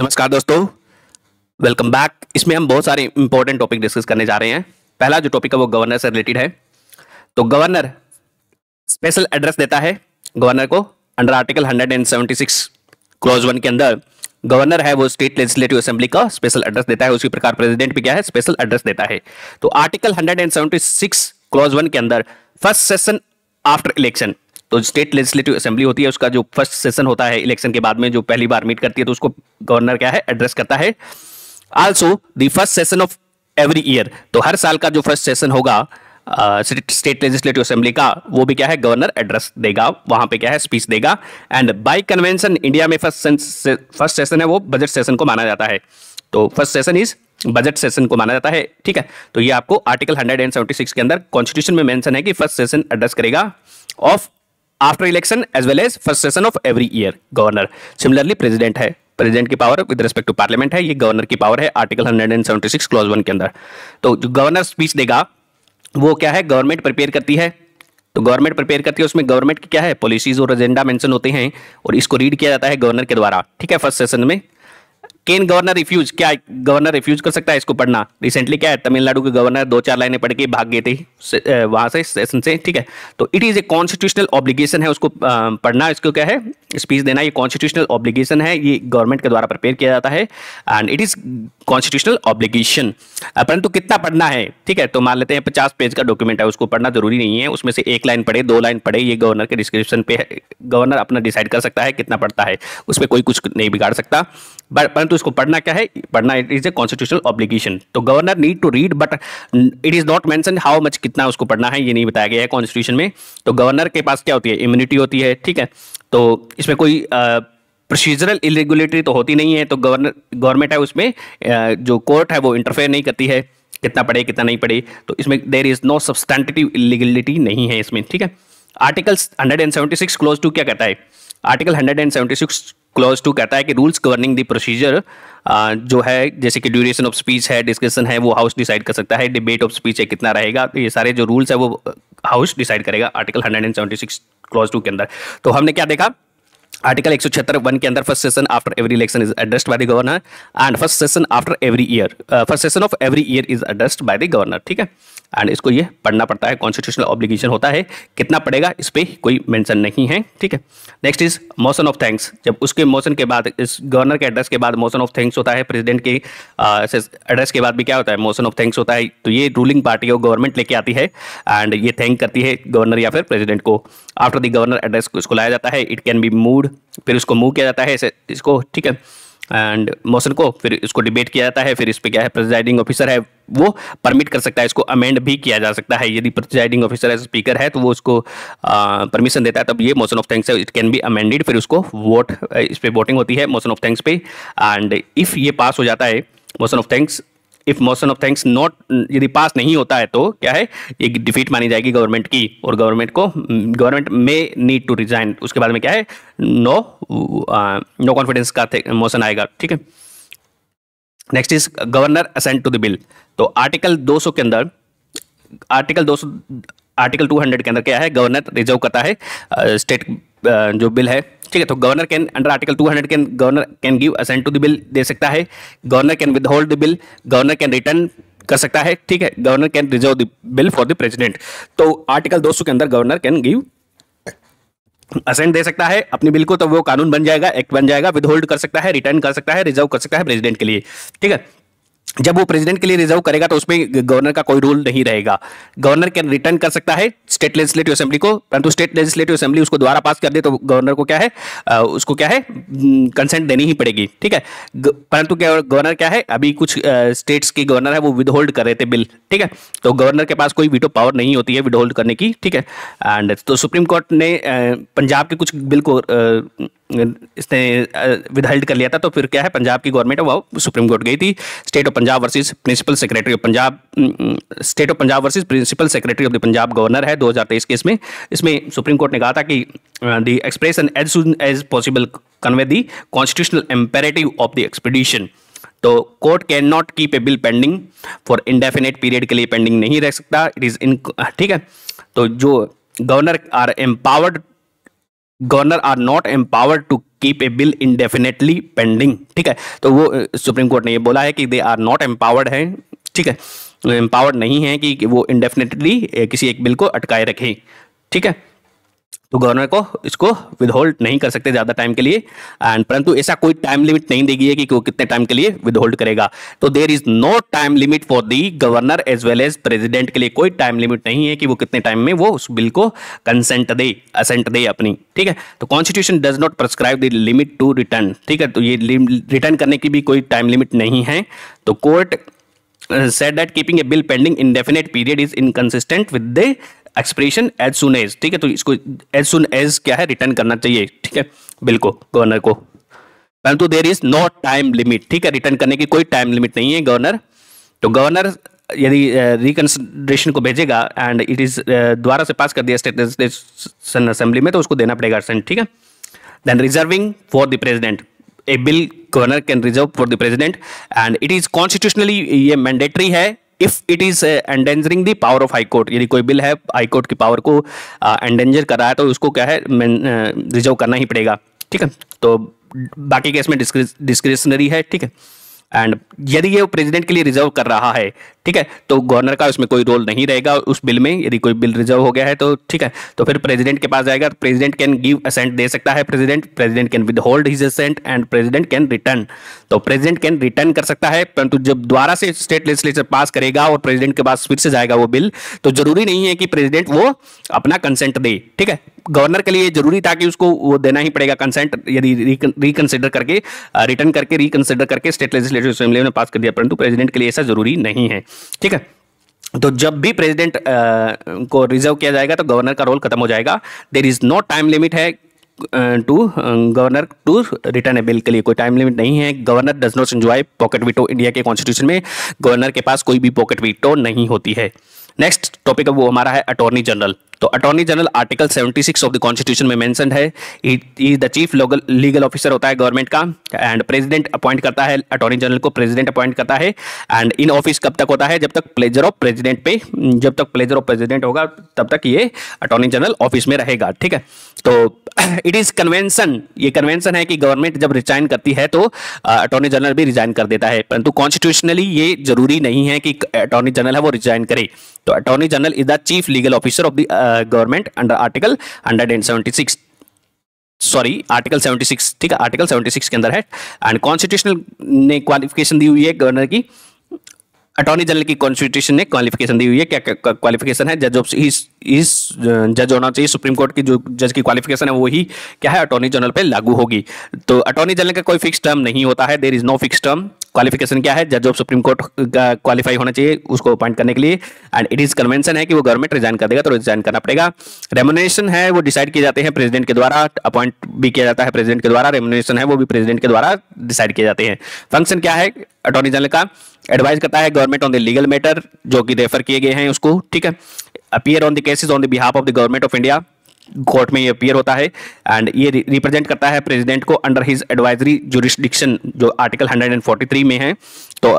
नमस्कार दोस्तों। Welcome back इसमें हम बहुत सारे इंपॉर्टेंट टॉपिक डिस्कस करने जा रहे हैं। पहला जो टॉपिक है वो गवर्नर से रिलेटेड है। तो गवर्नर स्पेशल एड्रेस देता है गवर्नर को अंडर आर्टिकल 176 क्लॉज वन के अंदर। गवर्नर है वो स्टेट लेजिस्लेटिव असेंबली का स्पेशल एड्रेस देता है। उसी प्रकार प्रेसिडेंट भी क्या है? स्पेशल एड्रेस देता है। तो आर्टिकल 176 क्लॉज वन के अंदर फ़र्स्ट सेशन आफ्टर इलेक्शन तो स्टेट लेजिस्लेटिव असेंबली होती है, उसका जो फ़र्स्ट सेशन होता है इलेक्शन के बाद में, जो पहली बार मीट करती है तो उसको गवर्नर क्या है, एड्रेस करता है। Also the first session of every year तो हर साल का जो फ़र्स्ट सेशन होगा स्टेट लेजिस्लेटिव असेंबली का, वो भी क्या है, गवर्नर एड्रेस देगा, वहाँ पे क्या है स्पीच देगा। एंड बाय कन्वेंशन इंडिया में फ़र्स्ट फ़र्स्ट सेशन है वो बजट सेशन को माना जाता है। तो first session is budget session को माना जाता है, ठीक है? तो ये आपको आर्टिकल 176 के अंदर कॉन्स्टिट्यूशन में मेंशन है कि फ़र्स्ट सेशन एड्रेस करेगा। Of after election as well as first session of every year governor similarly president है प्रेसिडेंट की power with respect to parliament है, ये गवर्नर की पावर है आर्टिकल 176 क्लॉज वन के अंदर. तो जो गवर्नर स्पीच देगा, वो क्या है? गवर्नमेंट प्रिपेयर करती है। तो गवर्नमेंट प्रिपेयर करती है, उसमें गवर्नमेंट की क्या है? पॉलिसीज़ और एजेंडा मेंशन होते हैं और इसको रीड किया जाता है गवर्नर के द्वारा। ठीक है फ़र्स्ट सेशन में कैन गवर्नर रिफ्यूज क्या गवर्नर रिफ्यूज कर सकता है इसको पढ़ना? रिसेंटली क्या है, तमिलनाडु के गवर्नर दो चार लाइनें पढ़ के भाग गए थे वहाँ से सेशन से, ठीक है? तो it is a constitutional obligation है उसको पढ़ना, इसको क्या है स्पीच देना, ये कॉन्स्टिट्यूशनल ऑब्लिगेशन है, ये गवर्नमेंट के द्वारा प्रिपेयर किया जाता है and it is constitutional obligation परंतु कितना पढ़ना है, ठीक है? तो मान लेते हैं पचास पेज का डॉक्यूमेंट है, उसको पढ़ना ज़रूरी नहीं है, उसमें से एक लाइन पढ़े, दो लाइन पढ़े, ये गवर्नर के डिस्क्रिप्शन पे गवर्नर अपना डिसाइड कर सकता है कितना पढ़ता है उस पर कोई कुछ नहीं बिगाड़ सकता। परंतु इसको पढ़ना क्या है? पढ़ना it is a constitutional obligation तो governor need to read but it is not mention how much कितना उसको पढ़ना है, ये नहीं बताया गया है कॉन्स्टिट्यूशन में। तो गवर्नर के पास क्या होती है? इम्यूनिटी होती है, ठीक है? तो इसमें कोई प्रोसीजरल इरेगुलेटरी तो होती नहीं है तो गवर्नर गवर्नमेंट है उसमें जो कोर्ट है वो इंटरफेयर नहीं करती है, कितना पढ़े, कितना नहीं पढ़े। तो इसमें there is no substantive illegality नहीं है इसमें, ठीक है? आर्टिकल 176 क्लोज टू क्या कहता है? आर्टिकल 176 क्लोज टू कहता है कि रूल्स गवर्निंग द प्रोसीजर जो है, जैसे कि ड्यूरेशन ऑफ़ स्पीच है डिस्कशन है, वो हाउस डिसाइड कर सकता है। डिबेट ऑफ़ स्पीच है कितना रहेगा? ये सारे जो रूल्स है, वो हाउस डिसाइड करेगा आर्टिकल 176 क्लॉज टू के अंदर। तो हमने क्या देखा? आर्टिकल एक सौ छिहत्तर वन के अंदर first session after every election is addressed by the governor and first session after every year first session of every year is addressed by the governor ठीक है? एंड इसको ये पढ़ना पड़ता है कॉन्स्टिट्यूशनल ऑब्लिगेशन होता है। कितना पड़ेगा, इस पर कोई मेंशन नहीं है, ठीक है? Next is motion of thanks जब उसके मोशन के बाद, इस गवर्नर के एड्रेस के बाद मोशन ऑफ़ थैंक्स होता है प्रेसिडेंट के एड्रेस के बाद भी क्या होता है मोशन ऑफ़ थैंक्स होता है। तो ये रूलिंग पार्टी है गवर्नमेंट लेके आती है एंड ये थैंक करती है गवर्नर या फिर प्रेसिडेंट को। आफ्टर द गवर्नर एड्रेस को, इसको लाया जाता है इट कैन बी मूड फिर उसको मूव किया जाता है इसको, ठीक है? एंड मोशन को फिर इसको डिबेट किया जाता है, फिर इस पर क्या है प्रेजाइडिंग ऑफिसर है, वो परमिट कर सकता है, इसको अमेंड भी किया जा सकता है। यदि प्रेजाइडिंग ऑफिसर है स्पीकर है तो वो उसको परमिशन देता है, तब ये मोशन ऑफ़ थैंक्स है इट कैन बी अमेंडेड फिर उसको वोट इस पर वोटिंग होती है मोशन ऑफ़ थैंक्स पे। एंड इफ़ ये पास हो जाता है motion of thanks if motion of thanks not यदि पास नहीं होता है तो क्या है? ये डिफीट मानी जाएगी गवर्नमेंट की और गवर्नमेंट को government may need to resign उसके बाद में क्या है? नो नो कॉन्फिडेंस का मोशन आएगा। ठीक है? Next is governor assent to the bill तो आर्टिकल 200 के अंदर आर्टिकल 200 आर्टिकल 200 के अंदर क्या है? गवर्नर रिज़र्व करता है स्टेट uh, जो बिल है, ठीक है तो governor can under article 200 can governor can give assent to the bill दे सकता है। Governor can withhold the bill governor can return कर सकता है, ठीक है। Governor can reserve the bill for the president तो आर्टिकल 200 के अंदर गवर्नर कैन गिव असेंट दे सकता है, अपनी बिल को तो वो कानून बन जाएगा एक्ट बन जाएगा विद होल्ड कर सकता है रिटर्न कर सकता है रिज़र्व कर सकता है प्रेसिडेंट के लिए, ठीक है। जब वो प्रेसिडेंट के लिए रिज़र्व करेगा तो उसमें गवर्नर का कोई रूल नहीं रहेगा। गवर्नर कैन रिटर्न कर सकता है? स्टेट लेजिस्लेटिव असेंबली को परंतु स्टेट लेजिस्लेटिव असेंबली उसको द्वारा पास कर दे तो गवर्नर को क्या है? आ, उसको क्या है? कंसेंट देनी ही पड़ेगी ठीक है? परंतु क्या गवर्नर क्या है? अभी कुछ स्टेट्स के गवर्नर है वो विदहोल्ड कर रहे थे बिल ठीक है? तो गवर्नर के पास कोई वीटो पावर नहीं होती है विदहोल्ड करने की ठीक है? एंड तो सुप्रीम कोर्ट ने पंजाब के कुछ बिल को इसने विदहल्ड कर लिया था तो फिर क्या है, पंजाब की गवर्नमेंट वो सुप्रीम कोर्ट गई थी। State of Punjab versus principal secretary of Punjab state of Punjab versus principal secretary of the Punjab governor है 2023 केस में। इसमें सुप्रीम कोर्ट ने कहा था कि the expression as soon as possible convey the constitutional imperative of the expedition तो court can not keep a bill pending for indefinite period के लिए पेंडिंग नहीं रह सकता। इट इज़ इन ठीक है? तो जो governor are empowered governor are not empowered to keep a bill indefinitely pending, ठीक है? तो वो सुप्रीम कोर्ट ने ये बोला है कि दे आर नॉट एम्पावर्ड है, ठीक है? एम्पावर्ड नहीं है कि वो इनडेफिनेटली किसी एक बिल को अटकाए रखें, ठीक है? तो गवर्नर को इसको विदहोल्ड नहीं कर सकते ज़्यादा टाइम के लिए। एंड परंतु ऐसा कोई टाइम लिमिट नहीं देगी है कि वो कितने टाइम के लिए विदहोल्ड करेगा। तो there is no time limit for the governor as well as president के लिए कोई टाइम लिमिट नहीं है कि वो कितने टाइम में वो उस बिल को कंसेंट दे असेंट दे अपनी। ठीक है? तो constitution does not prescribe the limit to return ठीक है? तो ये रिटर्न करने की भी कोई टाइम लिमिट नहीं है। तो court said that keeping a bill pending indefinite period is inconsistent with the expression as soon as ठीक है? तो इसको एज सुन एज क्या है? रिटर्न करना चाहिए, ठीक है? बिल को गवर्नर को। परंतु there is no time limit ठीक है? रिटर्न करने की कोई टाइम लिमिट नहीं है गवर्नर तो गवर्नर यदि रिकन्सिडरेशन को भेजेगा एंड इट इज़ द्वारा से पास कर दिया स्टेट असेंबली में तो उसको देना पड़ेगा ठीक है? Then reserving for the president a bill governor can reserve for the president and it is constitutionally ये मैंडेटरी है। If it is endangering the power of high court यदि कोई बिल है हाई कोर्ट की पावर को endanger uh, कर रहा है तो उसको क्या है रिज़र्व uh, करना ही पड़ेगा ठीक है? तो बाकी केस में डिस्क्रिशनरी है ठीक है? एंड यदि ये प्रेसिडेंट के लिए रिज़र्व कर रहा है ठीक है? तो गवर्नर का उसमें कोई रोल नहीं रहेगा उस बिल में, यदि कोई बिल रिज़र्व हो गया है तो ठीक है। तो फिर प्रेसिडेंट के पास जाएगा प्रेसिडेंट कैन गिव असेंट दे सकता है president president can withhold his assent and president can return तो प्रेसिडेंट कैन रिटर्न कर सकता है, परंतु जब दोबारा से स्टेट लेजिस्लेचर पास करेगा और प्रेसिडेंट के पास फिर से जाएगा वो बिल तो ज़रूरी नहीं है कि प्रेसिडेंट वो अपना कंसेंट दे, ठीक है? गवर्नर के लिए ज़रूरी था कि उसको वो देना ही पड़ेगा कंसेंट यदि रिकंसिडर करके रिटर्न करके रिकंसिडर करके स्टेट लेजिस्लेटिव असेंबली ने पास कर दिया, परंतु प्रेसिडेंट के लिए ऐसा ज़रूरी नहीं है। ठीक है? तो जब भी प्रेसिडेंट को रिज़र्व किया जाएगा तो गवर्नर का रोल खत्म हो जाएगा। There is no time limit है to governor to return a bill के लिए। कोई टाइम लिमिट नहीं है। Governor does not enjoy pocket veto India के कॉन्स्टिट्यूशन में। गवर्नर के पास कोई भी पॉकेट वीटो नहीं होती है। नेक्स्ट टॉपिक वो हमारा है अटॉर्नी जनरल तो attorney general article 76 of the constitution में मेंशन है is the chief legal officer होता है गवर्नमेंट का एंड प्रेसिडेंट अपॉइंट करता है अटॉर्नी जनरल को प्रेसिडेंट अपॉइंट करता है एंड इन ऑफ़िस कब तक होता है? जब तक प्लेजर ऑफ़ प्रेसिडेंट पे, जब तक प्लेजर ऑफ़ प्रेसिडेंट होगा, तब तक ये अटॉर्नी जनरल ऑफ़िस में रहेगा, ठीक है? तो इट इज़ कन्वेंशन ये कन्वेंशन है कि गवर्नमेंट जब रिजाइन करती है तो अटॉर्नी जनरल भी रिजाइन कर देता है, परंतु कॉन्स्टिट्यूशनली ये ज़रूरी नहीं है कि अटॉर्नी जनरल है वो रिजाइन करे। तो attorney general is the chief legal officer of the government under article hundred and seventy six sorry article 76 ठीक है? आर्टिकल 76 के अंदर है। एंड कॉन्स्टिट्यूशनल ने क्वालिफिकेशन दी हुई है गवर्नर की। अटॉर्नी जनरल की कॉन्स्टिट्यूशन ने क्वालिफिकेशन दी हुई है। क्या क्वालिफिकेशन है? जज ऑफ़ इस जज होना चाहिए सुप्रीम कोर्ट की जो जज की क्वालिफिकेशन है वही क्या है? अटॉर्नी जनरल पे लागू होगी। तो अटॉर्नी जनरल का कोई फिक्स टर्म नहीं होता है। There is no fix term qualification क्या है? जज ऑफ़ सुप्रीम कोर्ट का क्वालिफाई होना चाहिए उसको अपॉइंट करने के लिए। एंड इट इज़ कन्वेंशन है कि वो गवर्नमेंट रिजाइन कर देगा तो रिजाइन करना पड़ेगा। रेमोनेशन है, वो डिसाइड किए जाते हैं प्रेसिडेंट के द्वारा अपॉइंट भी किया जाता है प्रेसिडेंट के द्वारा। रेमोनेशन है, वो भी प्रेसिडेंट के द्वारा डिसाइड किए जाते हैं। फ़ंक्शन क्या है? अटॉर्नी जनरल का एडवाइस करता है government on the legal matter जो कि रेफर किए गए हैं उसको, ठीक है? Appear on the cases on the behalf of the government of India court में ये अपियर होता है एंड ये रिप्रेजेंट करता है प्रेसिडेंट को अंडर हिज एडवाइजरी जो आर्टिकल 143 में है तो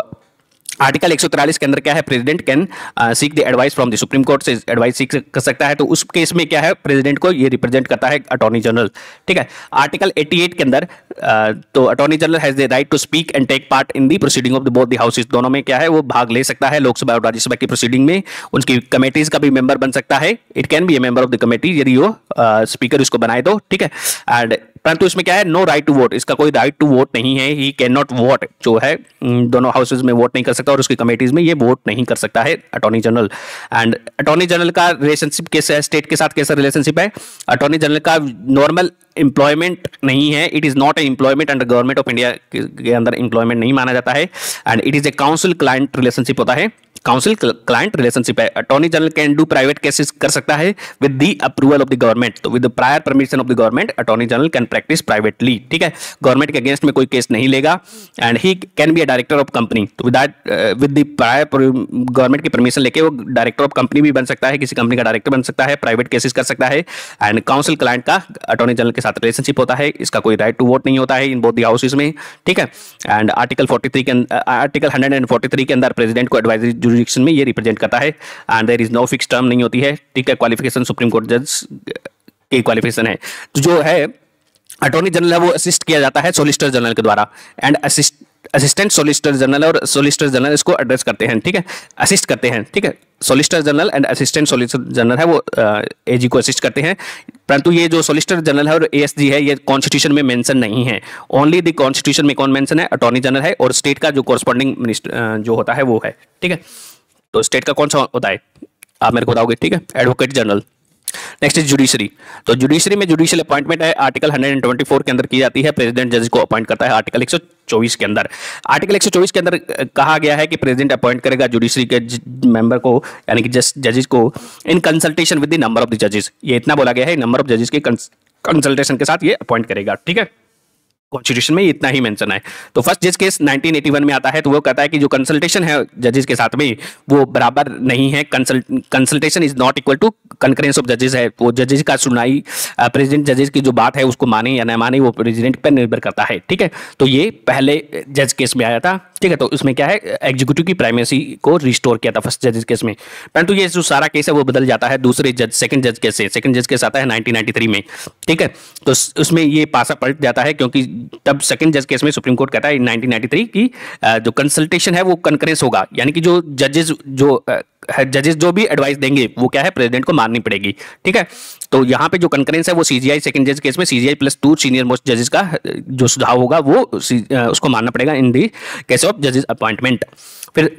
आर्टिकल 143 के अंदर क्या है? President can seek the advice from the supreme court से एडवाइस सीख कर सकता है तो उस केस में क्या है? प्रेसिडेंट को ये रिप्रेजेंट करता है अटॉर्नी जनरल ठीक है? आर्टिकल 88 के अंदर uh, तो attorney general has the right to speak and take part in the proceeding of the both the houses दोनों में क्या है? वो भाग ले सकता है लोकसभा और राज्यसभा की प्रोसीडिंग में। उनकी कमेटीज का भी मेंबर बन सकता है। It can be a member of the committee यदि वो स्पीकर uh, उसको बनाए तो ठीक है? एंड परंतु इसमें क्या है नो राइट टू वोट इसका कोई राइट टू वोट नहीं है ही कैन नॉट वोट जो है दोनों हाउसेज में वोट नहीं कर सकता और उसकी कमेटीज में ये वोट नहीं कर सकता है attorney general and attorney general का रिलेशनशिप कैसे स्टेट के साथ कैसा रिलेशनशिप है? अटॉर्नी जनरल का नॉर्मल एम्प्लॉयमेंट नहीं है. It is not a employment under government of India के अंदर एम्प्लॉयमेंट नहीं माना जाता है. And it is a counsel client relationship होता है. काउंसिल क्लाइंट रिलेशनशिप है. Attorney general can do private cases कर सकता है with the approval of the government तो with the prior permission of the government attorney general can practise privately ठीक है? Government के अगेंस्ट में कोई केस नहीं लेगा. And he can be a director of company तो with with the prior government की परमिशन लेके वो डायरेक्टर ऑफ़ कंपनी भी बन सकता है. किसी कंपनी का डायरेक्टर बन सकता है. प्राइवेट केसेस कर सकता है. एंड काउंसिल क्लाइंट का अटॉर्नी जनरल के साथ रिलेशनशिप होता है, इसका कोई राइट टू वोट नहीं होता है इन बोथ दी हाउसेज में, ठीक है? एंड आर्टिकल 43 के आर्टिकल 143 के अंदर प्रेसिडेंट को एडवाइजरी जुडिशन में ये रिप्रेजेंट रिप्रेजेंट करता है and there is no fix term नहीं होती है, ठीक है? क्वालिफिकेशन सुप्रीम कोर्ट जज की क्वालिफिकेशन है। तो जो है अटॉर्नी जनरल है, वो असिस्ट किया जाता है सोलिसिटर जनरल के द्वारा and assist assistant solicitor general और सोलिसिटर जनरल इसको एड्रेस करते हैं, ठीक है? असिस्ट करते हैं, ठीक है? Solicitor general and assistant solicitor general है, वो ए एजी को असिस्ट करते हैं। परंतु ये जो सोलिसिटर जनरल है और एएसजी है, ये कॉन्स्टिट्यूशन में मेंशन नहीं है। ओनली द कॉन्स्टिट्यूशन में कौन मेंशन है? अटॉर्नी जनरल है और स्टेट का जो कॉरस्पॉन्डिंग मिनिस्टर जो होता है वो है, ठीक है? तो स्टेट का कौन सा होता है? आप मेरे को बताओगे, ठीक है? Advocate general next is judiciary तो जुडिशरी में जुडिशियल अपॉइंटमेंट है आर्टिकल 124 के अंदर की जाती है प्रेसिडेंट जज को अपॉइंट करता है आर्टिकल 124 के अंदर। आर्टिकल 124 के अंदर कहा गया है कि प्रेसिडेंट अपॉइंट करेगा जुडिशरी के मेंबर को, यानी कि जजेस को in consultation with the number of the जजेस ये इतना बोला गया है नंबर ऑफ़ जजेस के कंसल्टेशन के साथ ये अपॉइंट करेगा, ठीक है? कॉन्स्टिट्यूशन में इतना ही मेंशन है। तो फ़र्स्ट जज केस 1981 में आता है तो वो कहता है कि जो कंसल्टेशन है जजेस के साथ में, वो बराबर नहीं है। Consultation is not equal to concurrence of जजेस है। वो जजेस का सुनाई प्रेसिडेंट जजेस की जो बात है, उसको माने या न माने, वो प्रेसिडेंट पर निर्भर करता है। ठीक है? तो ये पहले जज केस में आया था। ठीक है? तो उसमें क्या है? एग्जीक्यूटिव की प्राइमेसी को रिस्टोर किया था फ़र्स्ट जज केस में। परंतु ये जो सारा केस है, वो बदल जाता है दूसरे जज सेकंड जज केस से। सेकंड जज केस आता है 1993 में। ठीक है? तो उसमें ये पासा पलट जाता है, क्योंकि तब सेकंड जज केस में सुप्रीम कोर्ट कहता है 1993 की जो कंसल्टेशन है वो कंकरेंस होगा। यानी कि जो जजेस जो जजेस जो भी एडवाइस देंगे, वो क्या है प्रेसिडेंट को माननी पड़ेगी। ठीक है? तो यहाँ पे जो कंकरेंस है वो सीजीआई सेकंड जज केस में CGI plus two senior most जजेस का जो सुझाव होगा, वो उसको मानना पड़ेगा इन दी केस ऑफ़ जजेस अपॉइंटमेंट फिर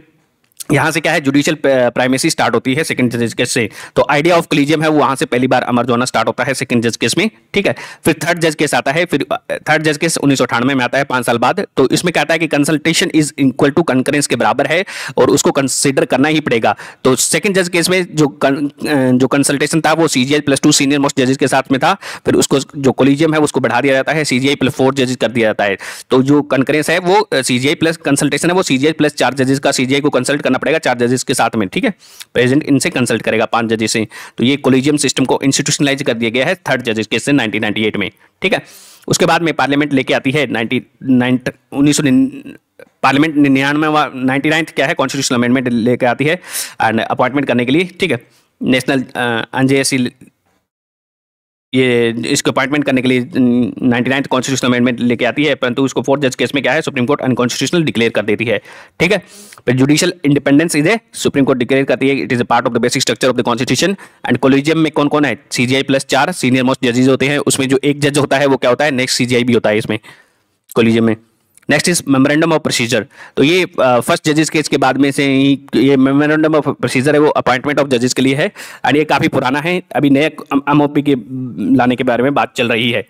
यहाँ से क्या है जुडिशियल प्राइमेसी स्टार्ट होती है सेकंड जज केस से। तो आइडिया ऑफ़ कलीजियम है वो वहाँ से पहली बार अमर जोना स्टार्ट होता है सेकंड जज केस में ठीक है? फिर थर्ड जज केस आता है फिर थर्ड जज केस उन्नीस में आता है पाँच साल बाद। तो इसमें कहता है कि consultation is equal to concurrence के बराबर है और उसको कंसिडर करना ही पड़ेगा। तो सेकंड जज केस में जो कन, जो कंसल्टेशन था वो CGI plus two senior most जजेस के साथ में था। फिर उसको जो कोलिजियम है उसको बढ़ा दिया जाता है सीजीआई प्लस फोर जजेस कर दिया जाता है। तो जो कंकरेंस है वो सीजीआई प्लस कंसल्टेशन है वो सीजीआई प्लस चार जजेस का सीजीआई को कंसल्ट करना पड़ेगा चार जजेस के साथ में, ठीक है? प्रेसिडेंट इनसे कंसल्ट करेगा पाँच जजेस से। तो ये कोलिजियम सिस्टम को इंस्टीट्यूशनलाइज कर दिया गया है थर्ड जजेस के से 1998 में, ठीक है? उसके बाद में पार्लियामेंट लेके आती है नाइनटी पार्लियामेंट निन्यानवे नाइन्टी नाइन्थ क्या है? कॉन्स्टिट्यूशनल अमेंडमेंट लेके आती है एंड अपॉइंटमेंट करने के लिए, ठीक है? नेशनल एनजेएससी ये इसको अपॉइंटमेंट करने के लिए नाइन्टी नाइन्थ कॉन्स्टिट्यूशनल अमेंडमेंट लेके आती है, परंतु उसको फोर्थ जज केस में क्या है सुप्रीम कोर्ट अनकॉन्स्टिट्यूशनल डिक्लेयर कर देती है। ठीक है? पर judicial independence is a supreme court declare करती है it is a part of the basic structure of the constitution and collegium में कौन कौन है सीजीआई प्लस चार सीनियर मोस्ट जजेज होते हैं, उसमें जो एक जज होता है, वो क्या होता है? नेक्स्ट सीजीआई भी होता है इसमें कोलिजियम में। Next is memorandum of procedure तो ये फ़र्स्ट जजेस केस के बाद में से ही ये मेमोरेंडम ऑफ़ प्रोसीजर है, वो अपॉइंटमेंट ऑफ़ जजेस के लिए है। एंड ये काफ़ी पुराना है, अभी नए एमओपी के लाने के बारे में बात चल रही है।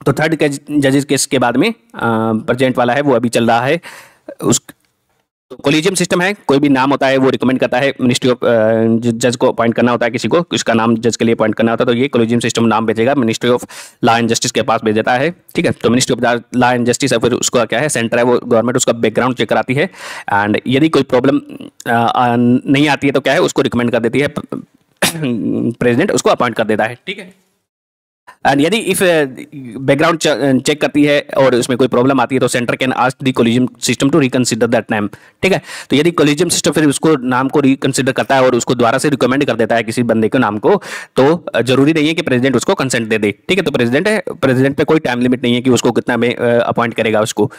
तो थर्ड जजेस केस के बाद में प्रेजेंट वाला है, वो अभी चल रहा है। उस कोलिजियम सिस्टम है, कोई भी नाम होता है, वो रिकमेंड करता है मिनिस्ट्री ऑफ़ जज को अपॉइंट करना होता है किसी को, उसका नाम जज के लिए अपॉइंट करना होता है तो ये कोलिजियम सिस्टम नाम भेजेगा ministry of law and justice के पास भेज देता है, ठीक है? तो ministry of law and justice है, फिर उसका क्या है सेंटर है, वो गवर्नमेंट उसका बैकग्राउंड चेक कराती है एंड यदि कोई प्रॉब्लम नहीं आती है तो क्या है, उसको रिकमेंड कर देती है प्रेजिडेंट उसको अपॉइंट कर देता है, ठीक है? एंड यदि इफ़ बैकग्राउंड चेक करती है और उसमें कोई प्रॉब्लम आती है तो centre can ask the collegium system to reconsider that name ठीक है? तो यदि कोलिजियम सिस्टम फिर उसको, नाम को रिकंसिडर करता है और उसको द्वारा से रिकमेंड कर देता है किसी बंदे के नाम को तो ज़रूरी नहीं है कि प्रेसिडेंट उसको कंसेंट दे दे। ठीक है? तो प्रेसिडेंट है प्रेसिडेंट पे कोई टाइम लिमिट नहीं है कि उसको कितना में अपॉइंट करेगा उसको।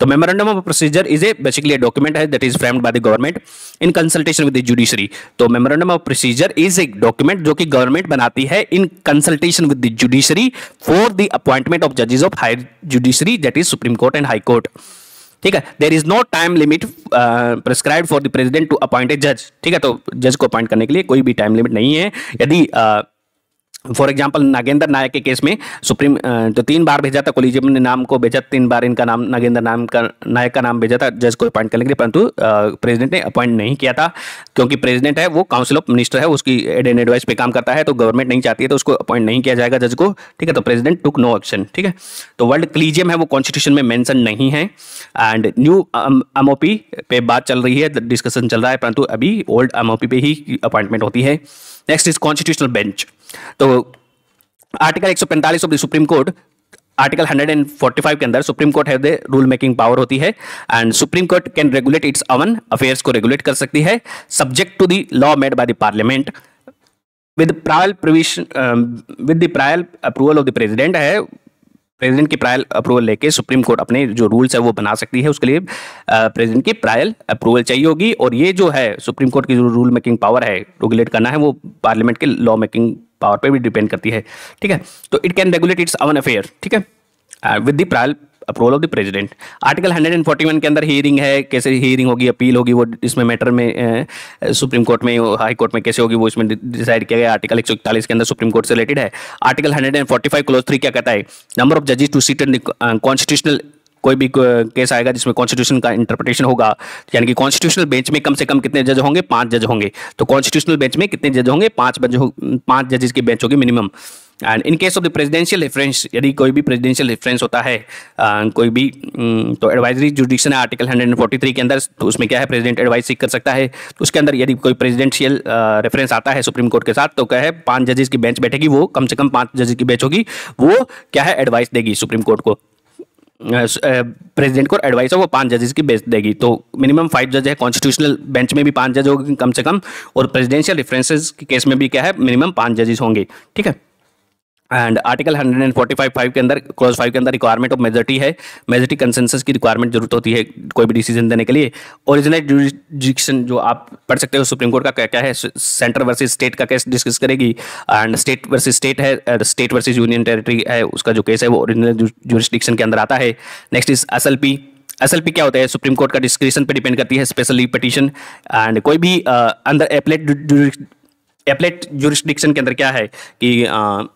तो memorandum of procedure is a basically document है that is framed by the government in consultation with the judiciary तो memorandum of procedure is a document जो कि गवर्नमेंट बनाती है in consultation with the judiciary for the appointment of जजेस of higher judiciary that is supreme court and high court ठीक है? There is no time limit prescribe for the president to appoint a जज ठीक है? तो जज को appoint करने के लिए कोई भी टाइम लिमिट नहीं है। यदि uh, for example Nagendra Nayak के केस में सुप्रीम तो तीन बार भेजा था कोलिजियम ने नाम को भेजा, तीन बार इनका नाम नागेंद्र नाम का, नायक का नाम भेजा था, जज को अपॉइंट करने के लिए, परंतु प्रेसिडेंट ने अपॉइंट नहीं किया था, क्योंकि प्रेसिडेंट है, वो काउंसिल ऑफ़ मिनिस्टर है, उसकी एड एंड एडवाइस पे काम करता है तो गवर्नमेंट नहीं चाहती है तो उसको अपॉइंट नहीं किया जाएगा जज को, ठीक है तो प्रेसिडेंट टुक नो एक्शन ठीक है। तो वर्ल्ड क्लीजियम है, वो कॉन्स्टिट्यूशन में मैंसन नहीं है एंड न्यू एमओपी पे बात चल रही है डिस्कशन चल रहा है, परंतु अभी ओल्ड एमओपी पे ही अपॉइंटमेंट होती है। नेक्स्ट इज़ कॉन्स्टिट्यूशनल बेंच तो article 145 of the supreme court article 145 के अंदर सुप्रीम कोर्ट है रूल मेकिंग पावर होती है and supreme court can regulate its own affairs को रेगुलेट कर सकती है subject to the law made by the parliament with prior provision with the prior approval of the president है president की prior approval लेके supreme court अपने जो rules है वो बना सकती है, उसके लिए प्रेसिडेंट की प्रायल अप्रूवल चाहिए होगी। और ये जो है, सुप्रीम कोर्ट की जो रूल मेकिंग पावर है रेगुलेट करना है, वो पार्लियामेंट के लॉ मेकिंग पावर पर भी डिपेंड करती है। ठीक है? तो it can regulate its own affair ठीक है? With the prior approval of the president article 141 के अंदर हियरिंग है, कैसे हियरिंग होगी अपील होगी, वो इसमें मैटर में सुप्रीम कोर्ट में, हाई कोर्ट में कैसे होगी, वो इसमें डिसाइड किया गया। आर्टिकल एक सौ इकतालीस के अंदर सुप्रीम कोर्ट से रिलेटेड है। आर्टिकल 145 क्लोज थ्री क्या कहता है? नंबर ऑफ़ जजेस टू सीट इन कॉन्स्टिट्यूशनल कोई भी केस आएगा जिसमें कॉन्स्टिट्यूशन का इंटरप्रिटेशन होगा, यानी कि कॉन्स्टिट्यूशनल बेंच में कम से कम कितने जज होंगे? पाँच जज होंगे। तो कॉन्स्टिट्यूशनल बेंच में कितने जज होंगे? पाँच बज, पाँच जजेस की बेंच होगी minimum and in case of the presidential reference यदि कोई भी प्रेसिडेंशियल रेफरेंस होता है कोई भी तो एडवाइजरी जुडिशन है आर्टिकल 143 के अंदर तो उसमें क्या है प्रेसिडेंट एडवाइस सीख कर सकता है। तो उसके अंदर यदि कोई प्रेसिडेंशियल रेफरेंस आता है सुप्रीम कोर्ट के साथ तो क्या है, पाँच जजेस की बेंच बैठेगी, वो कम से कम पाँच जजेस की बेंच होगी, वो क्या है एडवाइस देगी सुप्रीम कोर्ट को। प्रेसिडेंट को एडवाइस है, वो पाँच जजेस की बेच देगी। तो मिनिमम फाइव जज है कॉन्स्टिट्यूशनल बेंच में भी पाँच जज होगी कम से कम, और प्रेसिडेंशियल रेफरेंसेस के केस में भी क्या है मिनिमम पाँच जजेस होंगे। ठीक है? एंड आर्टिकल 145 के अंदर क्लोज फाइव के अंदर रिक्वायरमेंट ऑफ़ मेजोरिटी है। मेजोरिटी कंसेंसस की रिक्वायरमेंट ज़रूरत होती है कोई भी डिसीज़न देने के लिए। ओरिजिनल जुडिक्शन जो आप पढ़ सकते हो सुप्रीम कोर्ट का क्या क्या है सेंटर वर्सेस स्टेट का केस डिस्कस करेगी। एंड स्टेट वर्सेस स्टेट है स्टेट वर्सेज यूनियन टेरिटरी है उसका जो केस है वो ओरिजिनल जुडिक्शन के अंदर आता है। Next is S L P S क्या होता है? सुप्रीम कोर्ट का डिस्क्रिप्शन पर डिपेंड करती है स्पेशली पटिशन एंड कोई भी uh, अंदर एपलेट एपलेट जुरिस्डिक्शन के अंदर क्या है कि uh,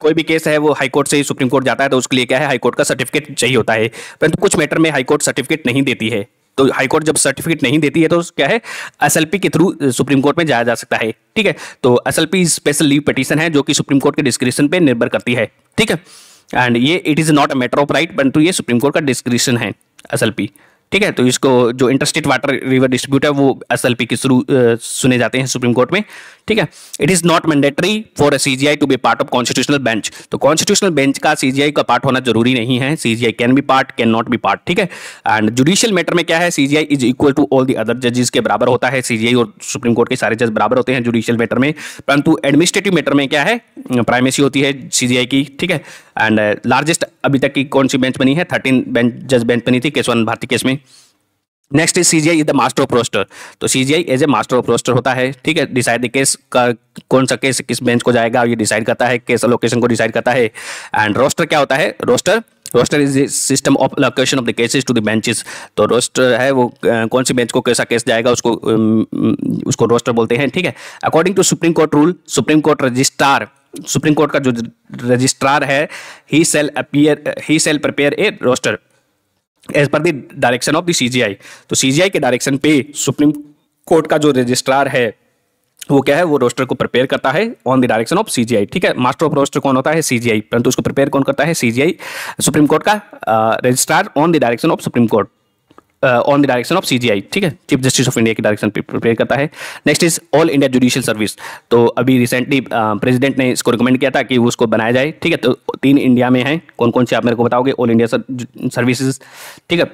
कोई भी केस है, वो हाई कोर्ट से सुप्रीम कोर्ट जाता है तो उसके लिए क्या है, हाई कोर्ट का सर्टिफिकेट चाहिए होता है। परंतु कुछ मैटर में हाई कोर्ट सर्टिफिकेट नहीं देती है। तो हाई कोर्ट जब सर्टिफिकेट नहीं देती है तो क्या है एसएलपी के थ्रू सुप्रीम कोर्ट में जाया जा सकता है। ठीक है? तो एसएलपी स्पेशल लीव पिटीशन है, जो कि सुप्रीम कोर्ट के डिस्क्रिप्शन पे निर्भर करती है। ठीक है? एंड ये it is not a matter of right परंतु ये सुप्रीम कोर्ट का डिस्क्रिप्शन है एसएलपी ठीक है तो इसको जो इंटरस्टेट वाटर रिवर डिस्ट्रीब्यूट है, वो एस एल पी के शुरू सुने जाते हैं सुप्रीम कोर्ट में, ठीक है? It is not mandatory for a CGI to be part of constitutional bench तो कॉन्स्टिट्यूशनल बेंच का सीजीआई का पार्ट होना ज़रूरी नहीं है। CGI can be part can not be part ठीक है? एंड जुडिशियल मैटर में क्या है? CGI is equal to all the other जजेस के बराबर होता है। सीजीआई और सुप्रीम कोर्ट के सारे जज बराबर होते हैं जुडिशियल मैटर में। परंतु एडमिनिस्ट्रेटिव मैटर में क्या है? प्राइमेसी होती है सीजीआई की, ठीक है? एंड लार्जेस्ट अभी तक की कौन सी बेंच बनी है? थर्टीन बेंच जज बेंच बनी थी केसवन भारती केस में। Next is CGI is the master of roster तो CGI as a master of roster होता है, ठीक है? डिसाइड द केस का, कौन सा केस किस बेंच को जाएगा, ये डिसाइड करता है केस लोकेशन को डिसाइड करता है। एंड रोस्टर क्या होता है? Roster roster is system of location of the cases to the benches तो रोस्टर है वो कौन सी बेंच को कैसा केस जाएगा, उसको उसको रोस्टर बोलते हैं, ठीक है? According to supreme court rule supreme court registrar supreme court का जो रजिस्ट्रार है he shall appear he shall prepare a roster as per the direction of the CGI तो सीजीआई के डायरेक्शन पे सुप्रीम कोर्ट का जो रजिस्ट्रार है वो क्या है, वो रोस्टर को प्रिपेयर करता है on the direction of CGI ठीक है? मास्टर ऑफ़ रोस्टर कौन होता है? सीजीआई परंतु उसको प्रिपेयर कौन करता है? सीजीआई सुप्रीम कोर्ट का registrar on the direction of supreme court on the direction of CGI ठीक है? चीफ जस्टिस ऑफ़ इंडिया की डायरेक्शन प्रिपेयर करता है। Next is all India judicial service तो अभी रिसेंटली प्रेसिडेंट ने इसको रिकमेंड किया था कि उसको बनाया जाए, ठीक है? तो तीन इंडिया में हैं। कौन कौन से आप मेरे को बताओगे? ऑल इंडिया सर्विसेज़ ठीक है?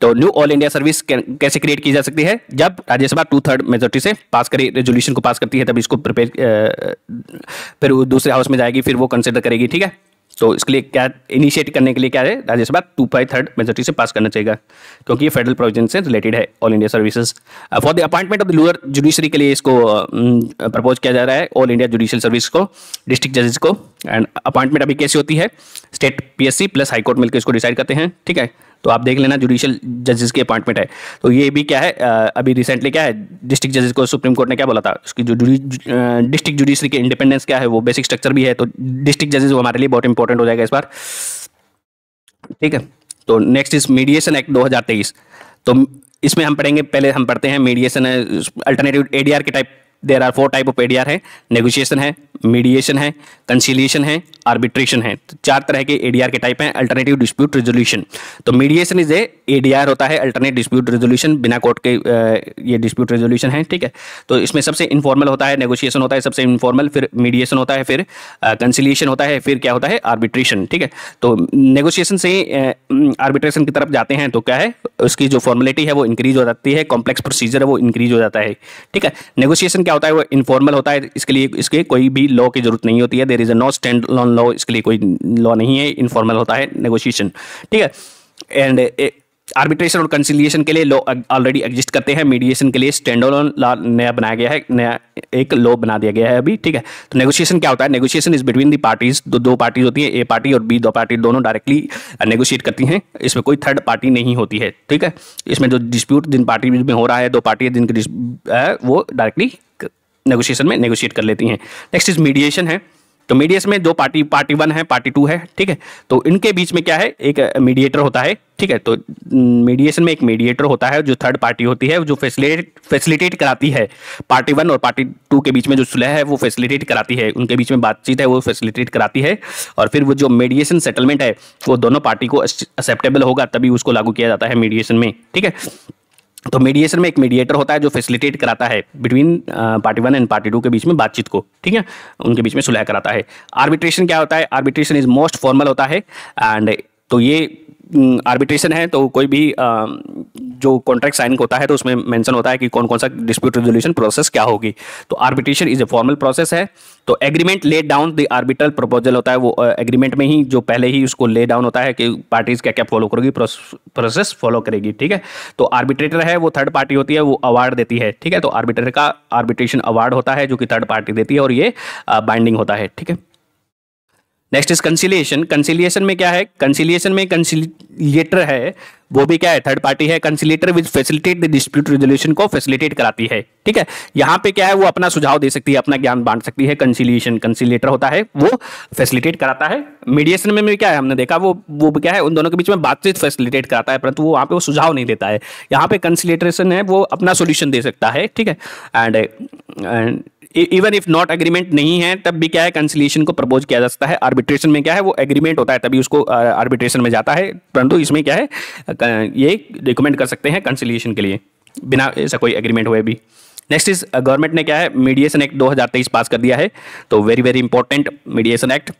तो न्यू ऑल इंडिया सर्विस कैसे क्रिएट की जा सकती है? जब राज्यसभा टू थर्ड मेजोरिटी से पास करी रेजोल्यूशन को पास करती है तब इसको प्रिपेयर फिर दूसरे हाउस में जाएगी फिर वो कंसिडर करेगी ठीक है? तो इसके लिए क्या इनिशिएट करने के लिए क्या है? Rajya Sabha two by third majority से पास करना चाहिए क्योंकि ये फेडरल प्रोविज़न से रिलेटेड है all India services for the appointment of the lower judiciary के लिए इसको प्रपोज uh, किया जा रहा है ऑल इंडिया जुडिशियल सर्विस को डिस्ट्रिक्ट जजेस को. एंड अपॉइंटमेंट अभी कैसी होती है? स्टेट पीएससी प्लस हाईकोर्ट मिलकर इसको डिसाइड करते हैं ठीक है? तो आप देख लेना जुडिशियल जजेस की अपॉइंटमेंट है। तो ये भी क्या है अभी रिसेंटली क्या है डिस्ट्रिक्ट जजेस को सुप्रीम कोर्ट ने क्या बोला था, उसकी जो डिस्ट्रिक्ट जुडिशरी के इंडिपेंडेंस क्या है, वो बेसिक स्ट्रक्चर भी है तो डिस्ट्रिक्ट जजेस हमारे लिए बहुत इंपॉर्टेंट हो जाएगा इस बार। ठीक है तो नेक्स्ट इज़ मीडिएशन एक्ट 2023 तो इसमें हम पढ़ेंगे, पहले हम पढ़ते हैं मीडिएशन अल्टरनेटिव एडीआर के type there are four type of ADR है. नेगोशिएशन है मीडिएशन है कंसिलिएशन है आर्बिट्रेशन है. तो चार तरह के एडीआर के टाइप हैं अल्टरनेटिव डिस्प्यूट रेजोल्यूशन तो मीडिएशन इज़ ए एडीआर होता है अल्टरनेट डिस्प्यूट रेजोल्यूशन बिना कोर्ट के ये डिस्प्यूट रेजोल्यूशन है, ठीक है? तो इसमें सबसे इन्फॉर्मल होता है नेगोशिएशन होता है सबसे इन्फॉर्मल फिर मीडिएशन होता है, फिर कंसिलिएशन होता है, फिर क्या होता है? आर्बिट्रेशन ठीक है? तो नेगोशिएशन से आर्बिट्रेशन की तरफ़ जाते हैं तो क्या है? उसकी जो फॉर्मेलिटी है वो इंक्रीज हो जाती है कॉम्प्लेक्स प्रोसीजर है वो इंक्रीज हो जाता है, ठीक है? नेगोशिएशन क्या होता है, वो इन्फॉर्मल होता है, इसके लिए, इसके कोई भी लॉ की ज़रूरत नहीं होती है। There is a no standalone law इसके लिए कोई लॉ नहीं है इनफॉर्मल होता है नेगोशिएशन ठीक है? एंड आर्बिट्रेशन और कंसिलिएशन के लिए लॉ ऑलरेडी एग्जिस्ट करते हैं। मीडिएशन के लिए स्टैंड लॉ नया बनाया गया है, नया, एक लॉ बना दिया गया है अभी, ठीक है? तो नेगोशिएशन क्या होता है? Negotiation is between the parties दो दो पार्टीज़ होती है ए पार्टी और बी दो पार्टी दोनों डायरेक्टली नेगोशिएट करती हैं। इसमें कोई थर्ड पार्टी नहीं होती है, ठीक है? इसमें जो डिस्प्यूट जिन पार्टी में हो रहा है, दो पार्टी जिनकी वो डायरेक्टली नेगोशिएशन में नेगोशिएट कर लेती हैं। नेक्स्ट इज़ मीडिएशन है। तो मीडिएशन में दो पार्टी पार्टी वन है पार्टी टू है, ठीक है? तो इनके बीच में क्या है? एक मीडिएटर होता है, ठीक है? तो मीडिएशन में एक मीडिएटर होता है, जो थर्ड पार्टी होती है, जो फैसिलिटेट फैसिलिटेट कराती है। पार्टी वन और पार्टी टू के बीच में जो सुलह है, वो फैसिलिटेट कराती है। उनके बीच में बातचीत है, वो फैसिलिटेट कराती है। और फिर वो जो मीडिएशन सेटलमेंट है, वो दोनों पार्टी को एक्सेप्टेबल होगा, तभी उसको लागू किया जाता है मीडिएशन में, ठीक है? तो मीडिएशन में एक मीडिएटर होता है जो फैसिलिटेट कराता है between party one and party two के बीच में बातचीत को, ठीक है? उनके बीच में सुलह कराता है। आर्बिट्रेशन क्या होता है? आर्बिट्रेशन इज़ मोस्ट फॉर्मल होता है एंड तो ये आर्बिट्रेशन है तो कोई भी आ, जो कॉन्ट्रैक्ट साइन होता है तो उसमें मेंशन होता है कि कौन कौन सा डिस्प्यूट रेजोल्यूशन प्रोसेस क्या होगी। तो arbitration is a formal process है तो agreement lay down the arbitral proposal होता है वो एग्रीमेंट में ही जो पहले ही उसको ले डाउन होता है कि पार्टीज़ क्या क्या फॉलो करेगी प्रोसेस फॉलो करेगी ठीक है? तो आर्बिट्रेटर है वो थर्ड पार्टी होती है वो अवार्ड देती है ठीक है? तो आर्बिट्रेटर का आर्बिट्रेशन अवार्ड होता है जो कि थर्ड पार्टी देती है और ये बाइंडिंग होता है ठीक है? नेक्स्ट इज़ कंसिलिएशन कंसिलिएशन में क्या है? कंसिलिएशन में कंसिलिएटर है वो भी क्या है? थर्ड पार्टी है. Conciliator which facilitate the dispute resolution को फैसिलिटेट कराती है। ठीक है? यहाँ पे क्या है? वो अपना सुझाव दे सकती है अपना ज्ञान बांट सकती है। कंसिलिएशन कंसिलेटर होता है वो फैसिलिटेट कराता है। मीडिएशन में, में क्या है? हमने देखा वो वो क्या है? उन दोनों के बीच में बातचीत फैसिलिटेट कराता है परंतु वो वहाँ पे वो सुझाव नहीं देता है। यहाँ पे कंसिलेटरेशन है वो अपना सोल्यूशन दे सकता है। ठीक है? And even if not agreement नहीं है, तब भी क्या है कंसिलेशन को प्रपोज किया जा सकता है। आर्बिट्रेशन में क्या है, वो एग्रीमेंट होता है, तभी उसको आर्बिट्रेशन में जाता है। परंतु इसमें क्या है ये रिकमेंड कर सकते हैं कंसिलिएशन के लिए, बिना ऐसा कोई एग्रीमेंट हुए भी। नेक्स्ट इज़ गवर्नमेंट ने क्या है मीडिएशन एक्ट 2023 पास कर दिया है तो very very important mediation act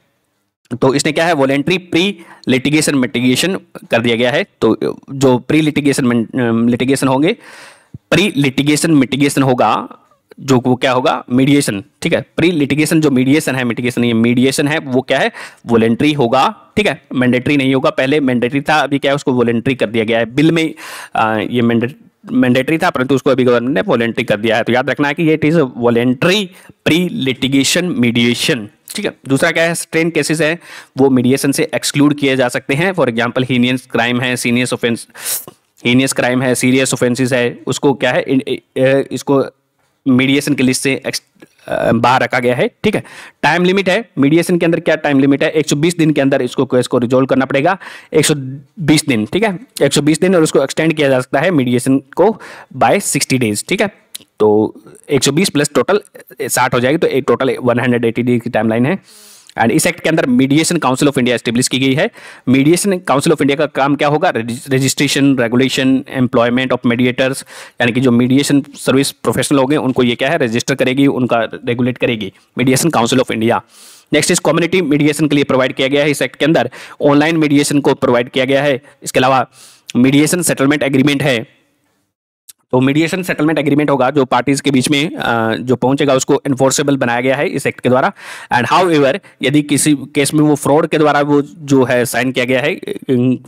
तो इसने क्या है वॉलेंट्री प्री लिटिगेशन मिटिगेशन कर दिया गया है। तो जो प्री लिटिगेशन लिटिगेशन होंगे प्री लिटिगेशन मिटिगेशन होगा जो वो क्या होगा? मीडिएशन ठीक है? प्री लिटिगेशन जो मीडिएशन है मिटिगेशन ये मीडिएशन है वो क्या है? वॉलेंट्री होगा ठीक है? मैंडेटरी नहीं होगा पहले मैंडेटरी था अभी क्या है उसको वॉलेंट्री कर दिया गया है। बिल में आ, ये मैंडेटरी था परंतु उसको अभी गवर्नमेंट ने वॉलेंट्री कर दिया है। तो याद रखना है कि ये it is voluntary pre litigation mediation ठीक है? दूसरा क्या है? स्ट्रेन केसेस है वो मीडिएशन से एक्सक्लूड किए जा सकते हैं। फॉर एग्ज़ाम्पल हीनियस क्राइम है सीनियस ऑफेंस हीनियस क्राइम है सीरियस ऑफेंसेस है उसको क्या है? इसको मीडिएशन की लिस्ट से बाहर रखा गया है, ठीक है? टाइम लिमिट है, मीडिएशन के अंदर क्या टाइम लिमिट है? 120 दिन के अंदर इसको केस को रिजोल्व करना पड़ेगा 120 दिन, ठीक है? 120 दिन और उसको एक्सटेंड किया जा सकता है मीडिएशन को बाय 60 डेज़ ठीक है? तो 120 प्लस टोटल 60 हो जाएगी तो एक टोटल 180 डेज़ की टाइमलाइन है। एंड इस एक्ट के अंदर mediation council of India establish की गई है। मीडिएशन काउंसिल ऑफ़ इंडिया का काम क्या होगा? Registration regulation employment of mediators यानी कि जो मीडिएशन सर्विस प्रोफेशनल होंगे, उनको ये क्या है? रजिस्टर करेगी, उनका रेगुलेट करेगी। Mediation council of India next is community mediation के लिए प्रोवाइड किया गया है इस एक्ट के अंदर। ऑनलाइन मीडिएशन को प्रोवाइड किया गया है। इसके अलावा मीडिएशन सेटलमेंट एग्रीमेंट है। तो मीडिएशन सेटलमेंट एग्रीमेंट होगा जो पार्टीज़ के बीच में जो पहुंचेगा, उसको इन्फोर्सेबल बनाया गया है इस एक्ट के द्वारा। एंड हाउ एवर यदि किसी केस में वो फ्रॉड के द्वारा वो जो है साइन किया गया है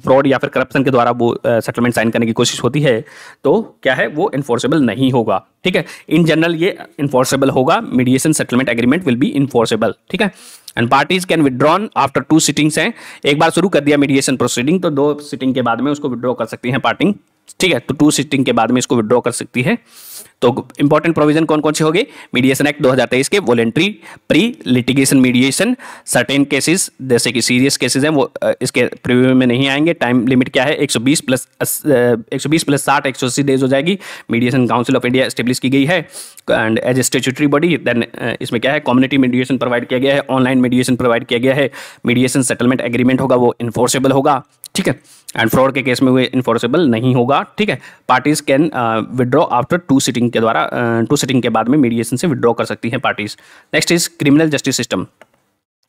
फ्रॉड या फिर करप्शन के द्वारा वो सेटलमेंट साइन करने की कोशिश होती है तो क्या है? वो इन्फोर्सेबल नहीं होगा। ठीक है? इन जनरल ये इन्फोर्सेबल होगा। Mediation settlement agreement will be enforceable ठीक है? And parties can withdrawn after two sittings हैं। एक बार शुरू कर दिया मीडिएशन प्रोसीडिंग तो दो सिटिंग के बाद में उसको विड्रॉ कर सकती हैं पार्टी ठीक है तो टू सिटिंग के बाद में इसको विड्रॉ कर सकती है। तो इंपॉर्टेंट प्रोविज़न कौन कौन से होंगे? मीडिएशन एक्ट 2023 के voluntary pre litigation mediation certain cases जैसे कि सीरियस केसेस हैं, वो इसके प्रीव्यू में नहीं आएँगे। टाइम लिमिट क्या है? 120 प्लस 120 प्लस साठ, एक डेज़ हो जाएगी। Mediation council of India establish की गई है। And as a statutory body then इसमें क्या है? कम्युनिटी मीडिएशन प्रोवाइड किया गया है। ऑनलाइन मीडिएशन प्रोवाइड किया गया है। मीडिएशन सेटलमेंट एग्रीमेंट होगा, वो इन्फोर्सेबल होगा। ठीक है? एंड फ्रॉड के केस में वो इन्फोर्सेबल नहीं होगा ठीक है? Parties can withdraw after two sitting के द्वारा टू uh, सिटिंग के बाद में मीडिएशन से विड्रॉ कर सकती हैं parties next is criminal justice system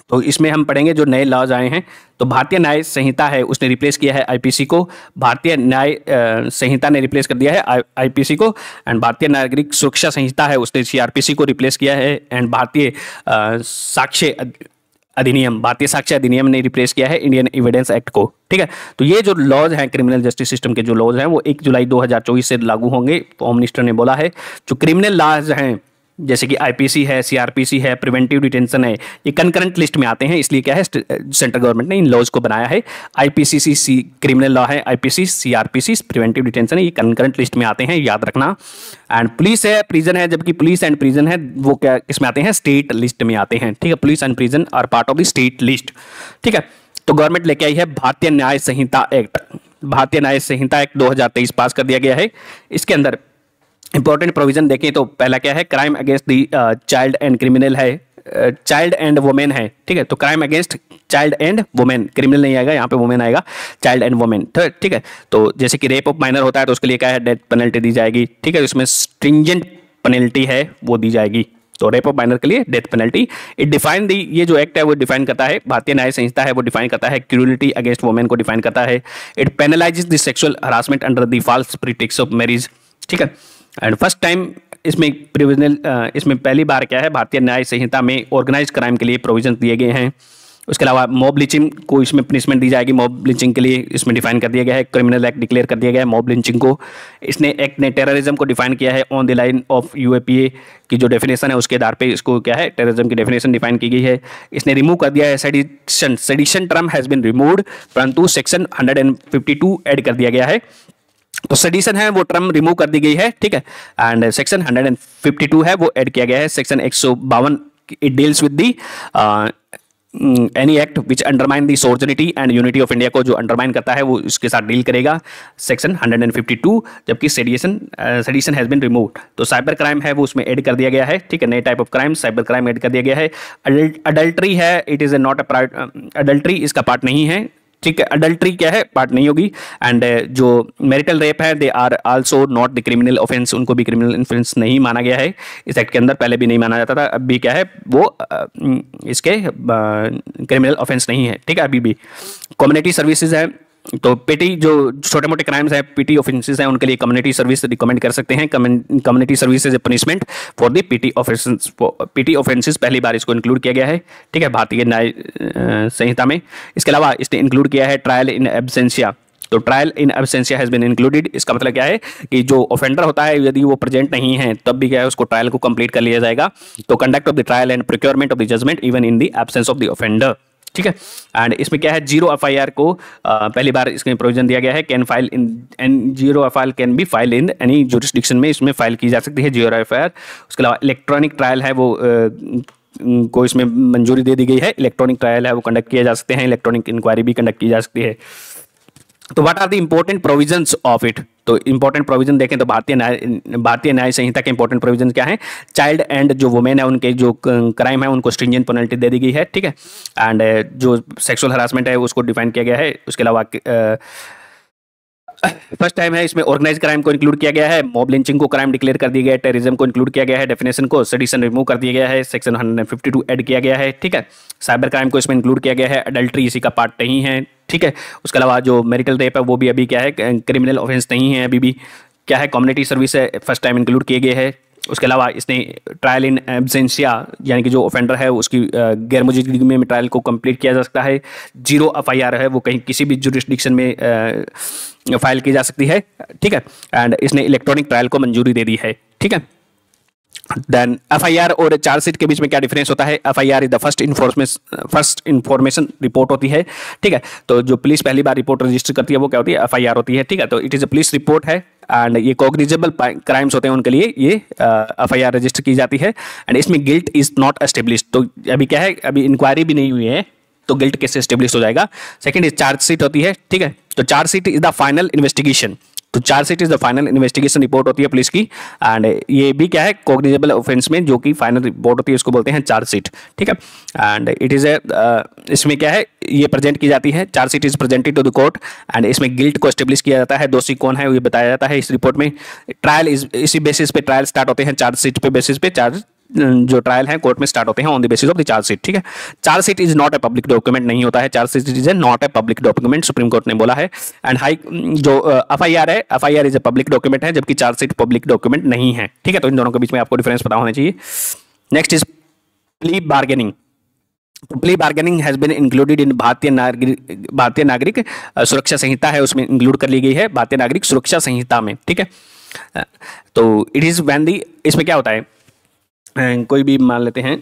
तो इसमें हम पढ़ेंगे जो नए लॉज आए हैं तो भारतीय न्याय संहिता है उसने रिप्लेस किया है आईपीसी को। भारतीय न्याय संहिता ने रिप्लेस कर दिया है आईपीसी को। एंड भारतीय नागरिक सुरक्षा संहिता है उसने सीआरपीसी को रिप्लेस किया है। एंड भारतीय साक्ष्य अधिनियम, भारतीय साक्ष्य अधिनियम ने रिप्लेस किया है इंडियन एविडेंस एक्ट को, ठीक है? तो ये जो लॉज हैं क्रिमिनल जस्टिस सिस्टम के जो लॉज हैं, वो एक जुलाई 2024 से लागू होंगे होम मिनिस्टर ने बोला है। जो क्रिमिनल लॉज हैं जैसे कि आईपीसी है सीआरपीसी है प्रिवेंटिव डिटेंशन है, ये कंकरेंट लिस्ट में आते हैं, इसलिए क्या है सेंट्रल गवर्नमेंट ने इन लॉज को बनाया है। आईपीसीसी सी क्रिमिनल लॉ है आईपीसी सीआरपीसी प्रिवेंटिव डिटेंशन है, ये कंकरेंट लिस्ट में आते हैं, याद रखना। एंड पुलिस है प्रिजन है, जबकि पुलिस एंड प्रिजन है, वो क्या, इसमें आते हैं स्टेट लिस्ट में आते हैं, ठीक है। Police and prison are part of the state list ठीक है। तो गवर्नमेंट लेके आई है भारतीय न्याय संहिता एक्ट। भारतीय न्याय संहिता एक्ट 2023 पास कर दिया गया है। इसके अंदर इंपॉर्टेंट प्रोविज़न देखें तो पहला क्या है? Crime against the child and criminal है। चाइल्ड एंड वुमेन है। ठीक है? तो crime against child and women criminal नहीं आएगा, यहाँ पे वुमेन आएगा। चाइल्ड एंड वुमेन ठीक है? तो जैसे कि रेप ऑफ़ माइनर होता है तो उसके लिए क्या है? डेथ पेनल्टी दी जाएगी। ठीक है? इसमें स्ट्रिंजेंट पेनल्टी है, वो दी जाएगी। तो रेप ऑफ़ माइनर के लिए death penalty it define the ये जो एक्ट है, वो डिफाइन करता है। भारतीय न्याय संहिता है, वो डिफाइन करता है। क्रूलिटी अगेंस्ट वुमेन को डिफाइन करता है। It penalises the sexual harassment under the false pretext of marriage ठीक है? एंड फ़र्स्ट टाइम इसमें प्रोविजनल इसमें पहली बार क्या है, भारतीय न्याय संहिता में ऑर्गेनाइज क्राइम के लिए प्रोविज़न दिए गए हैं। उसके अलावा मॉब लिंचिंग को इसमें पनिशमेंट दी जाएगी। मॉब लिंचिंग के लिए इसमें डिफाइन कर दिया गया है। क्रिमिनल एक्ट डिक्लेयर कर दिया गया है मॉब लिंचिंग को। इसने एक्ट ने टेररिज्म को डिफाइन किया है on the line of UAPA की जो डेफिनेशन है, उसके आधार पे इसको क्या है टेररिज्म की डेफिनेशन डिफाइन की गई है। इसने रिमूव कर दिया है sedition sedition term has been removed परंतु section hundred and fifty two add कर दिया गया है। तो सडिशन है, वो टर्म रिमूव कर दी गई है, ठीक है? एंड सेक्शन 152 है, वो ऐड किया गया है सेक्शन एक it deals with the any act which undermine the sovereignty and unity of India को जो अंडरमाइन करता है, वो इसके साथ डील करेगा सेक्शन 152 जबकि sedition sedition has been removed तो साइबर क्राइम है, वो उसमें ऐड कर दिया गया है, ठीक है? नए type of crime cyber crime add कर दिया गया है। अडल्ट्री है it is a not a adultery इसका पार्ट नहीं है। ठीक है अडल्ट्री क्या है? पार्ट नहीं होगी। एंड uh, जो मैरिटल रेप है they are also not the criminal offence उनको भी क्रिमिनल इन्फ्लुएंस नहीं माना गया है। इस एक्ट के अंदर पहले भी नहीं माना जाता था। अब भी क्या है वो इसके क्रिमिनल ऑफेंस नहीं है। ठीक है अभी भी। कम्युनिटी सर्विसेज़ है। तो पीटी जो छोटे मोटे क्राइम्स हैं पीटी ऑफेंसेस हैं, उनके लिए कम्युनिटी सर्विस रिकमेंड कर सकते हैं। Community service as a punishment for the petty offences petty offences पहली बार इसको इंक्लूड किया गया है। ठीक है, भारतीय न्याय संहिता में। इसके अलावा इसने इंक्लूड किया है ट्रायल इन एबसेंसिया तो trial in absentia has been included इसका मतलब क्या है कि जो ऑफेंडर होता है, यदि वो प्रेजेंट नहीं है, तब भी क्या है, उसको ट्रायल को कंप्लीट कर लिया जाएगा। तो conduct of the trial and procurement of the judgment even in the absence of the offender ठीक है? एंड इसमें क्या है? ज़ीरो एफ़ आई आर को आ, पहली बार इसमें प्रोविज़न दिया गया है। Can file in an zero F I R can be file in any jurisdiction में इसमें फ़ाइल की जा सकती है ज़ीरो एफ़ आई आर उसके अलावा इलेक्ट्रॉनिक ट्रायल है वो आ, को इसमें मंजूरी दे दी गई है। इलेक्ट्रॉनिक ट्रायल है वो कंडक्ट किया जा सकते हैं। इलेक्ट्रॉनिक इंक्वायरी भी कंडक्ट की जा सकती है। तो what are the important provisions of it तो इंपॉर्टेंट प्रोविज़न देखें तो भारतीय न्याय भारतीय न्याय संहिता के इंपॉर्टेंट प्रोविज़न क्या है? चाइल्ड एंड जो वुमेन है, उनके जो क्राइम है, उनको स्ट्रिंजेंट पेनल्टी दे दी गई है, ठीक है? एंड जो सेक्सुअल हरासमेंट है, उसको डिफाइन किया गया है। उसके अलावा फ़र्स्ट टाइम है, इसमें ऑर्गेनाइज क्राइम को इंक्लूड किया गया है मॉब लिंचिंग को क्राइम डिक्लेयर कर दिया गया है टेररिज्म को इंक्लूड किया गया है डेफिनेशन को सडिशन रिमूव कर दिया गया है सेक्शन 152 ऐड किया गया है, ठीक है? साइबर क्राइम को इसमें इंक्लूड किया गया है अडल्ट्री इसी का पार्ट नहीं है, ठीक है? उसके अलावा जो मेरिटल रेप है, वो भी अभी क्या है क्रिमिनल ऑफेंस नहीं है अभी भी। क्या है कम्युनिटी सर्विस है फ़र्स्ट टाइम इंक्लूड किए गए हैं उसके अलावा इसने ट्रायल इन एबसेंसिया यानी कि जो ऑफेंडर है, उसकी गैर मौजूदगी में ट्रायल को कंप्लीट किया जा सकता है। ज़ीरो एफआईआर है, वो कहीं किसी भी जुरिस्डिक्शन में फ़ाइल की जा सकती है। ठीक है? एंड इसने इलेक्ट्रॉनिक ट्रायल को मंजूरी दे दी है। ठीक है? देन एफआईआर और चार्जशीट के बीच में क्या डिफरेंस होता है? FIR is the first information first information report होती है। ठीक है? तो जो पुलिस पहली बार रिपोर्ट रजिस्टर करती है, वो क्या होती है? एफआईआर होती है। ठीक है? तो it is a police report है। एंड ये कॉग्निजेबल क्राइम्स होते हैं उनके लिए, ये एफ़ आई आर रजिस्टर की जाती है। एंड इसमें गिल्ट इज़ नॉट एस्टेब्लिश तो अभी क्या है, अभी इंक्वायरी भी नहीं हुई है तो गिल्ट कैसे एस्टेब्लिश हो जाएगा? सेकंड इज़ चार्जशीट होती है, ठीक है? तो chargesheet is the final investigation तो chargesheet is the final investigation report होती है पुलिस की। एंड ये भी क्या है कॉग्निजेबल ऑफेंस में जो कि फाइनल रिपोर्ट होती है उसको बोलते हैं चार्जशीट ठीक है? एंड इट इज़ ए इसमें क्या है, ये प्रेजेंट की जाती है chargesheet is presented to the court and इसमें गिल्ट को एस्टेब्लिश किया जाता है, दोषी कौन है ये बताया जाता है इस रिपोर्ट में। ट्रायल इस इसी बेसिस पे ट्रायल स्टार्ट होते हैं चार्जशीट पे बेसिस पे चार्ज जो ट्रायल है कोर्ट में स्टार्ट होते हैं on the basis of the charge sheet ठीक है? Charge sheet is not a public document नहीं होता है। Charge sheet is a not a public document supreme court ने बोला है। एंड हाई जो एफ़ आई आर है F I R is a public document है, जबकि चार्ज शीट पब्लिक डॉक्यूमेंट नहीं है, ठीक है? तो इन दोनों के बीच में आपको डिफरेंस पता होना चाहिए। Next is plea bargaining plea bargaining has been included in Bharatiya Nagarik Bharatiya नागरिक सुरक्षा संहिता है, उसमें इंक्लूड कर ली गई है भारतीय नागरिक सुरक्षा संहिता में, ठीक है? तो इट इज़ वैन दी इसमें क्या होता है? कोई भी मान लेते हैं।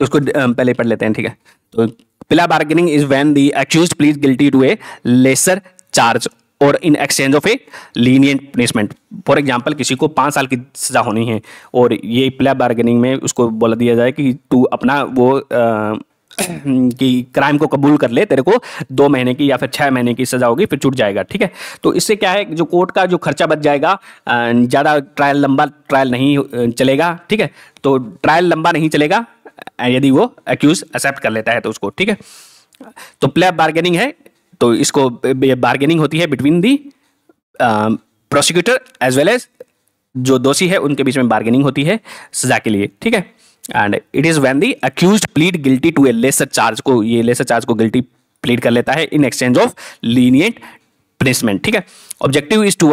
तो उसको पहले पढ़ लेते हैं ठीक है। तो plea bargaining is when the accused pleads guilty to a lesser charge और in exchange of a lenient punishment for example किसी को पाँच साल की सज़ा होनी है और ये प्ले बार्गेनिंग में उसको बोला दिया जाए कि तू अपना वो आ, कि क्राइम को कबूल कर ले, तेरे को दो महीने की या फिर छः महीने की सज़ा होगी, फिर छूट जाएगा, ठीक है? तो इससे क्या है, जो कोर्ट का जो खर्चा बच जाएगा ज़्यादा ट्रायल लंबा ट्रायल नहीं चलेगा, ठीक है? तो ट्रायल लंबा नहीं चलेगा यदि वो एक्यूज एक्सेप्ट कर लेता है तो उसको, ठीक है? तो प्ले बार्गेनिंग है तो इसको बार्गेनिंग होती है between the prosecutor as well as जो दोषी है, उनके बीच में बार्गेनिंग होती है सजा के लिए, ठीक है? And it is when the accused plead guilty to a lesser charge को, ये लेसर चार्ज को गिल्टी प्लीड कर लेता है in exchange of lenient punishment ठीक है? Objective is to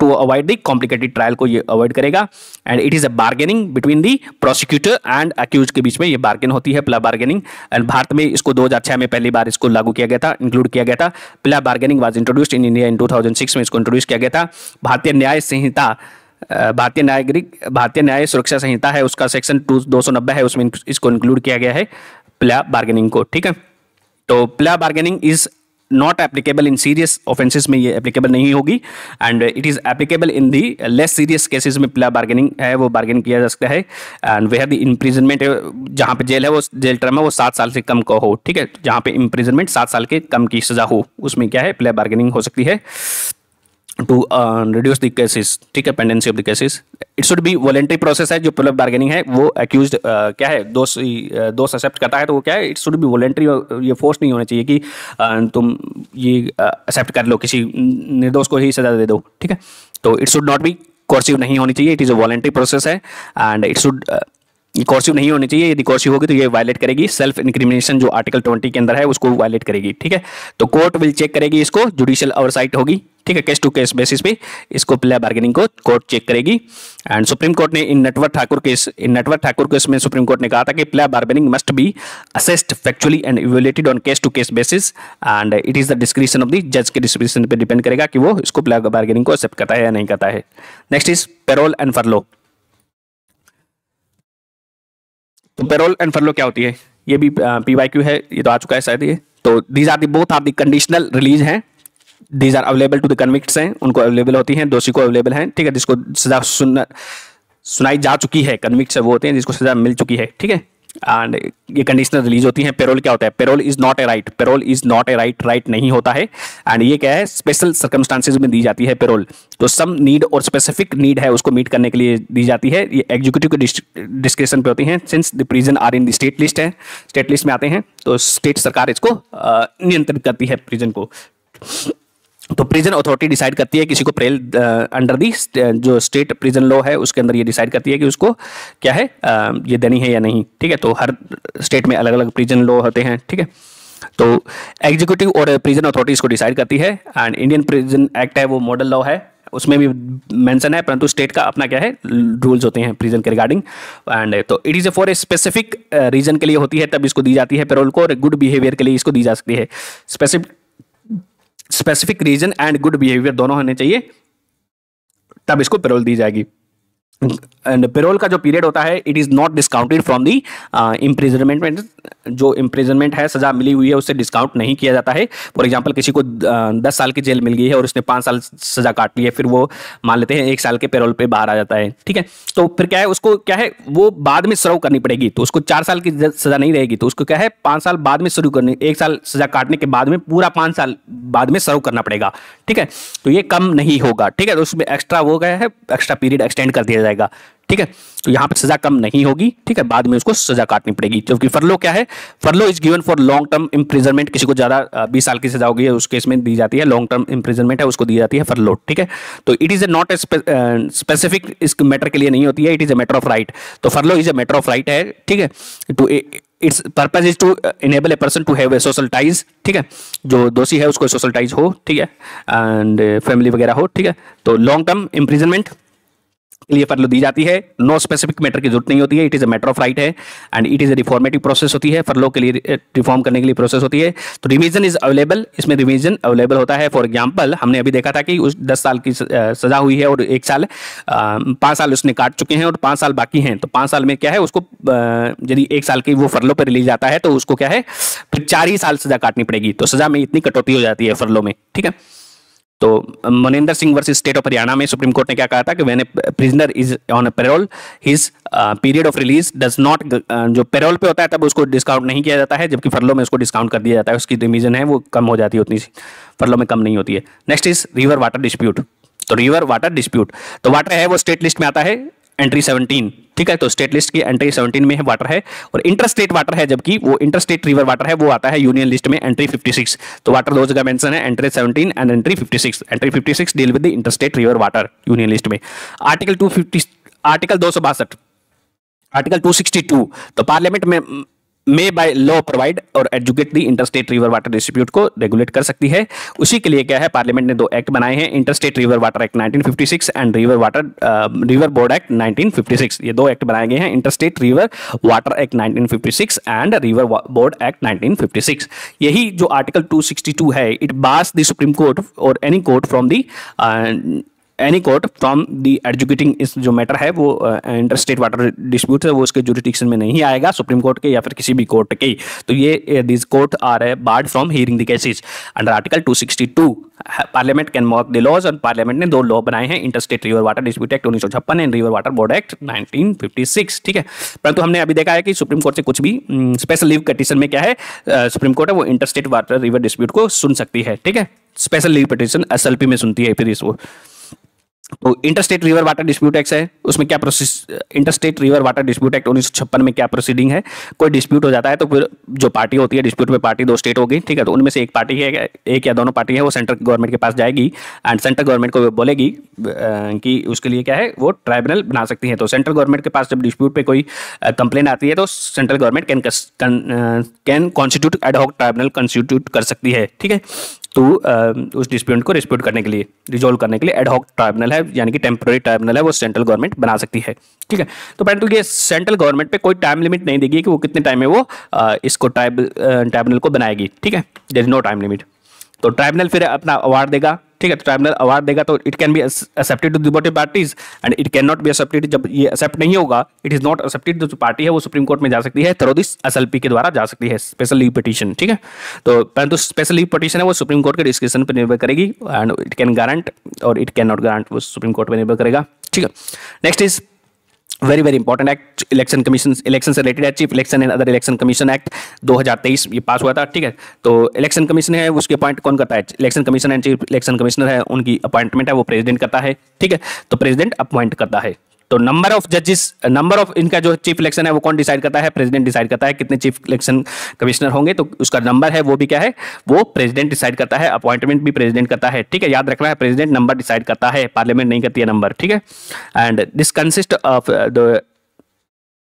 to avoid the complicated trial को ये अवॉइड करेगा। And it is a bargaining between the prosecutor and accused के बीच में ये बार्गेन होती है, प्ला बार्गेनिंग एंड भारत में इसको 2006 में पहली बार इसको लागू किया गया था इंक्लूड किया गया था। Plea bargaining was introduced in India in 2006 में इसको इंट्रोड्यूस किया गया था। भारतीय न्याय संहिता भारतीय नागरिक, भारतीय न्याय सुरक्षा संहिता है, उसका सेक्शन टू दो सौ नब्बे है, उसमें इसको इंक्लूड किया गया है प्ला बार्गेनिंग को, ठीक है? तो plea bargaining is not applicable in serious offences में ये एप्लीकेबल नहीं होगी and it is applicable in the less serious cases में प्ला बार्गेनिंग है, वो बार्गेन किया जा सकता है एंड वेयर द इम्प्रिजनमेंट जहाँ पे जेल है, वो, जेल टर्म है, वो सात साल से कम का हो, ठीक है? जहाँ पे इम्प्रिजनमेंट सात साल के कम की सजा हो, उसमें क्या है? प्ले बार्गेनिंग हो सकती है। टू रिड्यूस द केसेस ठीक है pendency of the cases it should be voluntary process है जो पुल बार्गेनिंग है वो एक्यूज uh, क्या है दोष दोष एक्सेप्ट करता है तो वो क्या है इट शुड बी वॉलेंट्री ये फोर्स नहीं होना चाहिए कि uh, तुम ये एक्सेप्ट uh, कर लो किसी निर्दोष को ही सजा दे दो ठीक है. तो it should not be coercive नहीं होनी चाहिए it is a voluntary process है एंड इट शुड कॉर्सिव नहीं होनी चाहिए। यदि कॉर्सिव होगी तो ये वायलेट करेगी। सेल्फ इंक्रिमिनेशन जो आर्टिकल ट्वेंटी के अंदर है, उसको वायलेट करेगी, ठीक है? तो कोर्ट विल चेक करेगी इसको। जुडिशियल ओवरसाइट होगी, ठीक है? केस टू केस बेसिस पे इसको प्ले बार्गेनिंग को कोर्ट चेक करेगी। एंड सुप्रीम कोर्ट ने in Natwar Thakur case in Natwar Thakur case में सुप्रीम कोर्ट ने कहा था कि plea bargaining must be assessed factually and evaluated on case to case basis and it is the discretion of the जज के description पे depend करेगा कि वो इसको प्ले बार्गेनिंग को एक्सेप्ट करता है या नहीं करता है। Next is parole and furlough तो पेरोल एंड फरलो क्या होती है? ये भी पी वाई क्यू है, ये तो आ चुका है शायद ये। तो these are the both are the conditional release हैं। These are available to the convicts हैं, उनको अवेलेबल होती हैं, दोषी को अवेलेबल हैं। ठीक है, जिसको सजा सुन, सुनाई जा चुकी है कन्विक्ट वो होते हैं, जिसको सजा मिल चुकी है। ठीक है? एंड ये कंडीशनल रिलीज़ होती है पेरोल क्या होता है? Parole is not a right parole is not a right right नहीं होता है। एंड ये क्या है? स्पेशल सर्कमस्टांसिस में दी जाती है पेरोल तो सम नीड और स्पेसिफिक नीड है, उसको मीट करने के लिए दी जाती है। ये एग्जीक्यूटिव के डिस्क्रिप्शन पे होती हैं। Since the prison are in the state list है स्टेट लिस्ट में आते हैं तो स्टेट सरकार इसको नियंत्रित करती है प्रिजन को। तो प्रिजन अथॉरिटी डिसाइड करती है किसी को प्रेल अंडर दी जो स्टेट प्रिजन लॉ है, उसके अंदर ये डिसाइड करती है कि उसको क्या है ये देनी है या नहीं, ठीक है? तो हर स्टेट में अलग अलग प्रिजन लॉ होते हैं, ठीक है? तो एग्जीक्यूटिव और प्रिजन अथॉरिटी इसको डिसाइड करती है एंड इंडियन प्रिजन एक्ट है, वो मॉडल लॉ है, उसमें भी मेंशन है, परंतु स्टेट का अपना क्या है रूल्स होते हैं प्रिजन के रिगार्डिंग एंड तो it is a for a specific reason के लिए होती है, तब इसको दी जाती है पेरोल को, और गुड बिहेवियर के लिए इसको दी जा सकती है। Specific specific reason and good behaviour दोनों होने चाहिए तब इसको पेरोल दी जाएगी। एंड पेरोल का जो पीरियड होता है it is not discounted from the imprisonment जो इम्प्रिजनमेंट है सजा मिली हुई है उससे डिस्काउंट नहीं किया जाता है। फॉर एग्ज़ाम्पल किसी को दस uh, साल की जेल मिल गई है और उसने पाँच साल सजा काट ली है फिर वो मान लेते हैं एक साल के पेरोल पे बाहर आ जाता है। ठीक है? तो फिर क्या है उसको क्या है वो बाद में सर्व करनी पड़ेगी। तो उसको चार साल की सजा नहीं रहेगी। तो उसको क्या है पाँच साल बाद में शुरू करनी एक साल सजा काटने के बाद में पूरा पाँच साल बाद में सर्व करना पड़ेगा। ठीक है? तो ये कम नहीं होगा। ठीक है? तो उसमें एक्स्ट्रा वो गया है एक्स्ट्रा पीरियड एक्सटेंड कर दिया जाएगा। ठीक है? तो यहाँ पर सजा कम नहीं होगी, ठीक है? बाद में उसको सजा काटनी पड़ेगी। क्योंकि फरलो क्या है? Furlough is given for long term imprisonment किसी को ज़्यादा बीस साल की सजा होगी उस केस में दी जाती है लॉन्ग टर्म इम्प्रिजनमेंट है, उसको दी जाती है फरलो, ठीक है? तो it is a not a specific इस मैटर के लिए नहीं होती है it is a matter of right तो furlough is a matter of right है, ठीक है? To its purpose is to enable a person to have a social ties ठीक है? जो दोषी है, उसको सोशल टाइज हो, ठीक है? एंड फैमिली वगैरह हो, ठीक है? तो लॉन्ग टर्म इम्प्रिजनमेंट के लिए फरलो दी जाती है। नो स्पेसिफिक मैटर की ज़रूरत नहीं होती है। It is a matter of right है। And it is a reformative process होती है। फरलो के लिए रिफॉर्म करने के लिए प्रोसेस होती है। तो रिवीजन इज़ अवेलेबल इसमें रिवीजन अवेलेबल होता है। फॉर एग्ज़ाम्पल हमने अभी देखा था कि उस दस साल की सजा हुई है और एक साल पाँच साल उसने काट चुके हैं और पाँच साल बाकी हैं। तो पाँच साल में क्या है? उसको यदि एक साल की वो फरलो पर रिलीज़ आता है तो उसको क्या है? फिर चार ही साल सजा काटनी पड़ेगी। तो सजा में इतनी कटौती हो जाती है फरलो में। ठीक है? तो Maninder Singh versus state of Haryana में सुप्रीम कोर्ट ने क्या कहा था कि when prisoner is on parole his period of release does not जो पेरोल पे होता है तब उसको डिस्काउंट नहीं किया जाता है, जबकि फरलो में उसको डिस्काउंट कर दिया जाता है, उसकी रिमीजन है, वो कम हो जाती है उतनी सी। फरलो में कम नहीं होती है। Next is river water dispute तो रिवर वाटर डिस्प्यूट तो वाटर है, वो स्टेट लिस्ट में आता है एंट्री 17 ठीक है तो स्टेट लिस्ट की एंट्री 17 में है वाटर है और इंटर स्टेट वाटर है, जबकि वो इंटर स्टेट रिवर वाटर है, वो आता है यूनियन लिस्ट में एंट्री 56 तो वाटर दो जगह मेंशन है entry 17 and entry 56 entry 56 deal with the inter state river water union list में आर्टिकल 250 आर्टिकल दो सौ बासठ आर्टिकल 262 तो पार्लियामेंट में मे बाय लॉ प्रोवाइड और adjudicate the interstate river water distribute को रेगुलेट कर सकती है। उसी के लिए क्या है पार्लियामेंट ने दो एक्ट बनाए हैं interstate river water act 1956 and river water river board act 1956 ये दो एक्ट बनाए गए हैं interstate river water act 1956 and river board act 1956 यही जो आर्टिकल 262 है it bars the supreme court और any court from the any court from the adjudicating इस जो मैटर है, वो इंटर स्टेट वाटर डिस्प्यूट है, वो उसके जुडिटिक्शन में नहीं आएगा सुप्रीम कोर्ट के या फिर किसी भी कोर्ट के। तो ये दिस कोर्ट आर है barred from hearing the cases under article 262 parliament can make the laws और पार्लियामेंट ने दो लॉ बनाए हैं inter state river water dispute act उन्नीस and river water board act 1956 ठीक है? परंतु हमने अभी देखा है कि सुप्रीम कोर्ट से कुछ भी स्पेशल लीव पिटिशन में क्या है सुप्रीम कोर्ट है, वो inter state water river dispute को सुन सकती है, ठीक है? स्पेशल लीव पिटिशन एस में सुनती है फिर इसको तो interstate river water dispute act है। उसमें क्या process interstate river water dispute act उन्नीस सौ छप्पन में क्या प्रोसीडिंग है? कोई डिस्प्यूट हो जाता है तो फिर जो पार्टी होती है डिस्प्यूट में पार्टी दो स्टेट होगी, ठीक है? तो उनमें से एक पार्टी है, एक या दोनों पार्टी है, वो सेंट्रल गवर्नमेंट के पास जाएगी एंड सेंट्रल गवर्नमेंट को बोलेगी कि उसके लिए क्या है, वो ट्राइब्यूनल बना सकती है। तो सेंट्रल गवर्नमेंट के पास जब डिस्प्यूट पर कोई कंप्लेन आती है तो central government can can constitute ad hoc tribunal constitute कर सकती है, ठीक है? तो उस डिस्प्यूट को डिस्प्यूट करने के लिए रिजोल्व करने के लिए एडहॉक ट्राइब्यूनल है, यानी कि टेम्प्रेरी ट्राइब्यूनल है, वो सेंट्रल गवर्नमेंट बना सकती है, ठीक है? तो परंतु ये सेंट्रल गवर्नमेंट पे कोई टाइम लिमिट नहीं देगी कि वो कितने टाइम में वो इसको ट्राइब ट्राइब्यूनल को बनाएगी, ठीक है? There is no time limit तो ट्राइब्यूनल फिर अपना अवार्ड देगा ठीक है तो ट्राइब्यूनल अवार्ड देगा तो it can be accepted to the both parties and it can not be accepted जब ये एक्सेप्ट नहीं होगा इट इज़ नॉट एक्सेप्टेड जो पार्टी है वो सुप्रीम कोर्ट में जा सकती है थरोदिस पी के द्वारा जा सकती है स्पेशल लीव पिटीशन ठीक है? तो परंतु स्पेशल लीव पिटीशन है वो सुप्रीम कोर्ट के डिस्कशन पर निर्भर करेगी एंड इट कैन गारंट और इट कैन नॉट गारंट वो सुप्रीम कोर्ट पर निर्भर करेगा, ठीक है? Next is very very important act election commission election से रिलेटेड है chief election and other election commission act 2023 ये पास हुआ था, ठीक है? तो इलेक्शन कमीशन है, उसकी अपॉइंट कौन करता है? Election commission and chief election commissioner है, उनकी अपॉइंटमेंट है, वो प्रेसिडेंट करता है, ठीक है? तो प्रेसिडेंट अपॉइंट करता है। तो नंबर ऑफ़ जजेस नंबर ऑफ़ इनका जो चीफ इलेक्शन है, वो कौन डिसाइड करता है? प्रेसिडेंट डिसाइड करता है कितने चीफ इलेक्शन कमिश्नर होंगे। तो उसका नंबर है, वो भी क्या है? वो प्रेसिडेंट डिसाइड करता है अपॉइंटमेंट भी प्रेसिडेंट करता है, ठीक है? याद रखना है प्रेसिडेंट नंबर डिसाइड करता है पार्लियामेंट नहीं करती है नंबर ठीक है? And this consist of the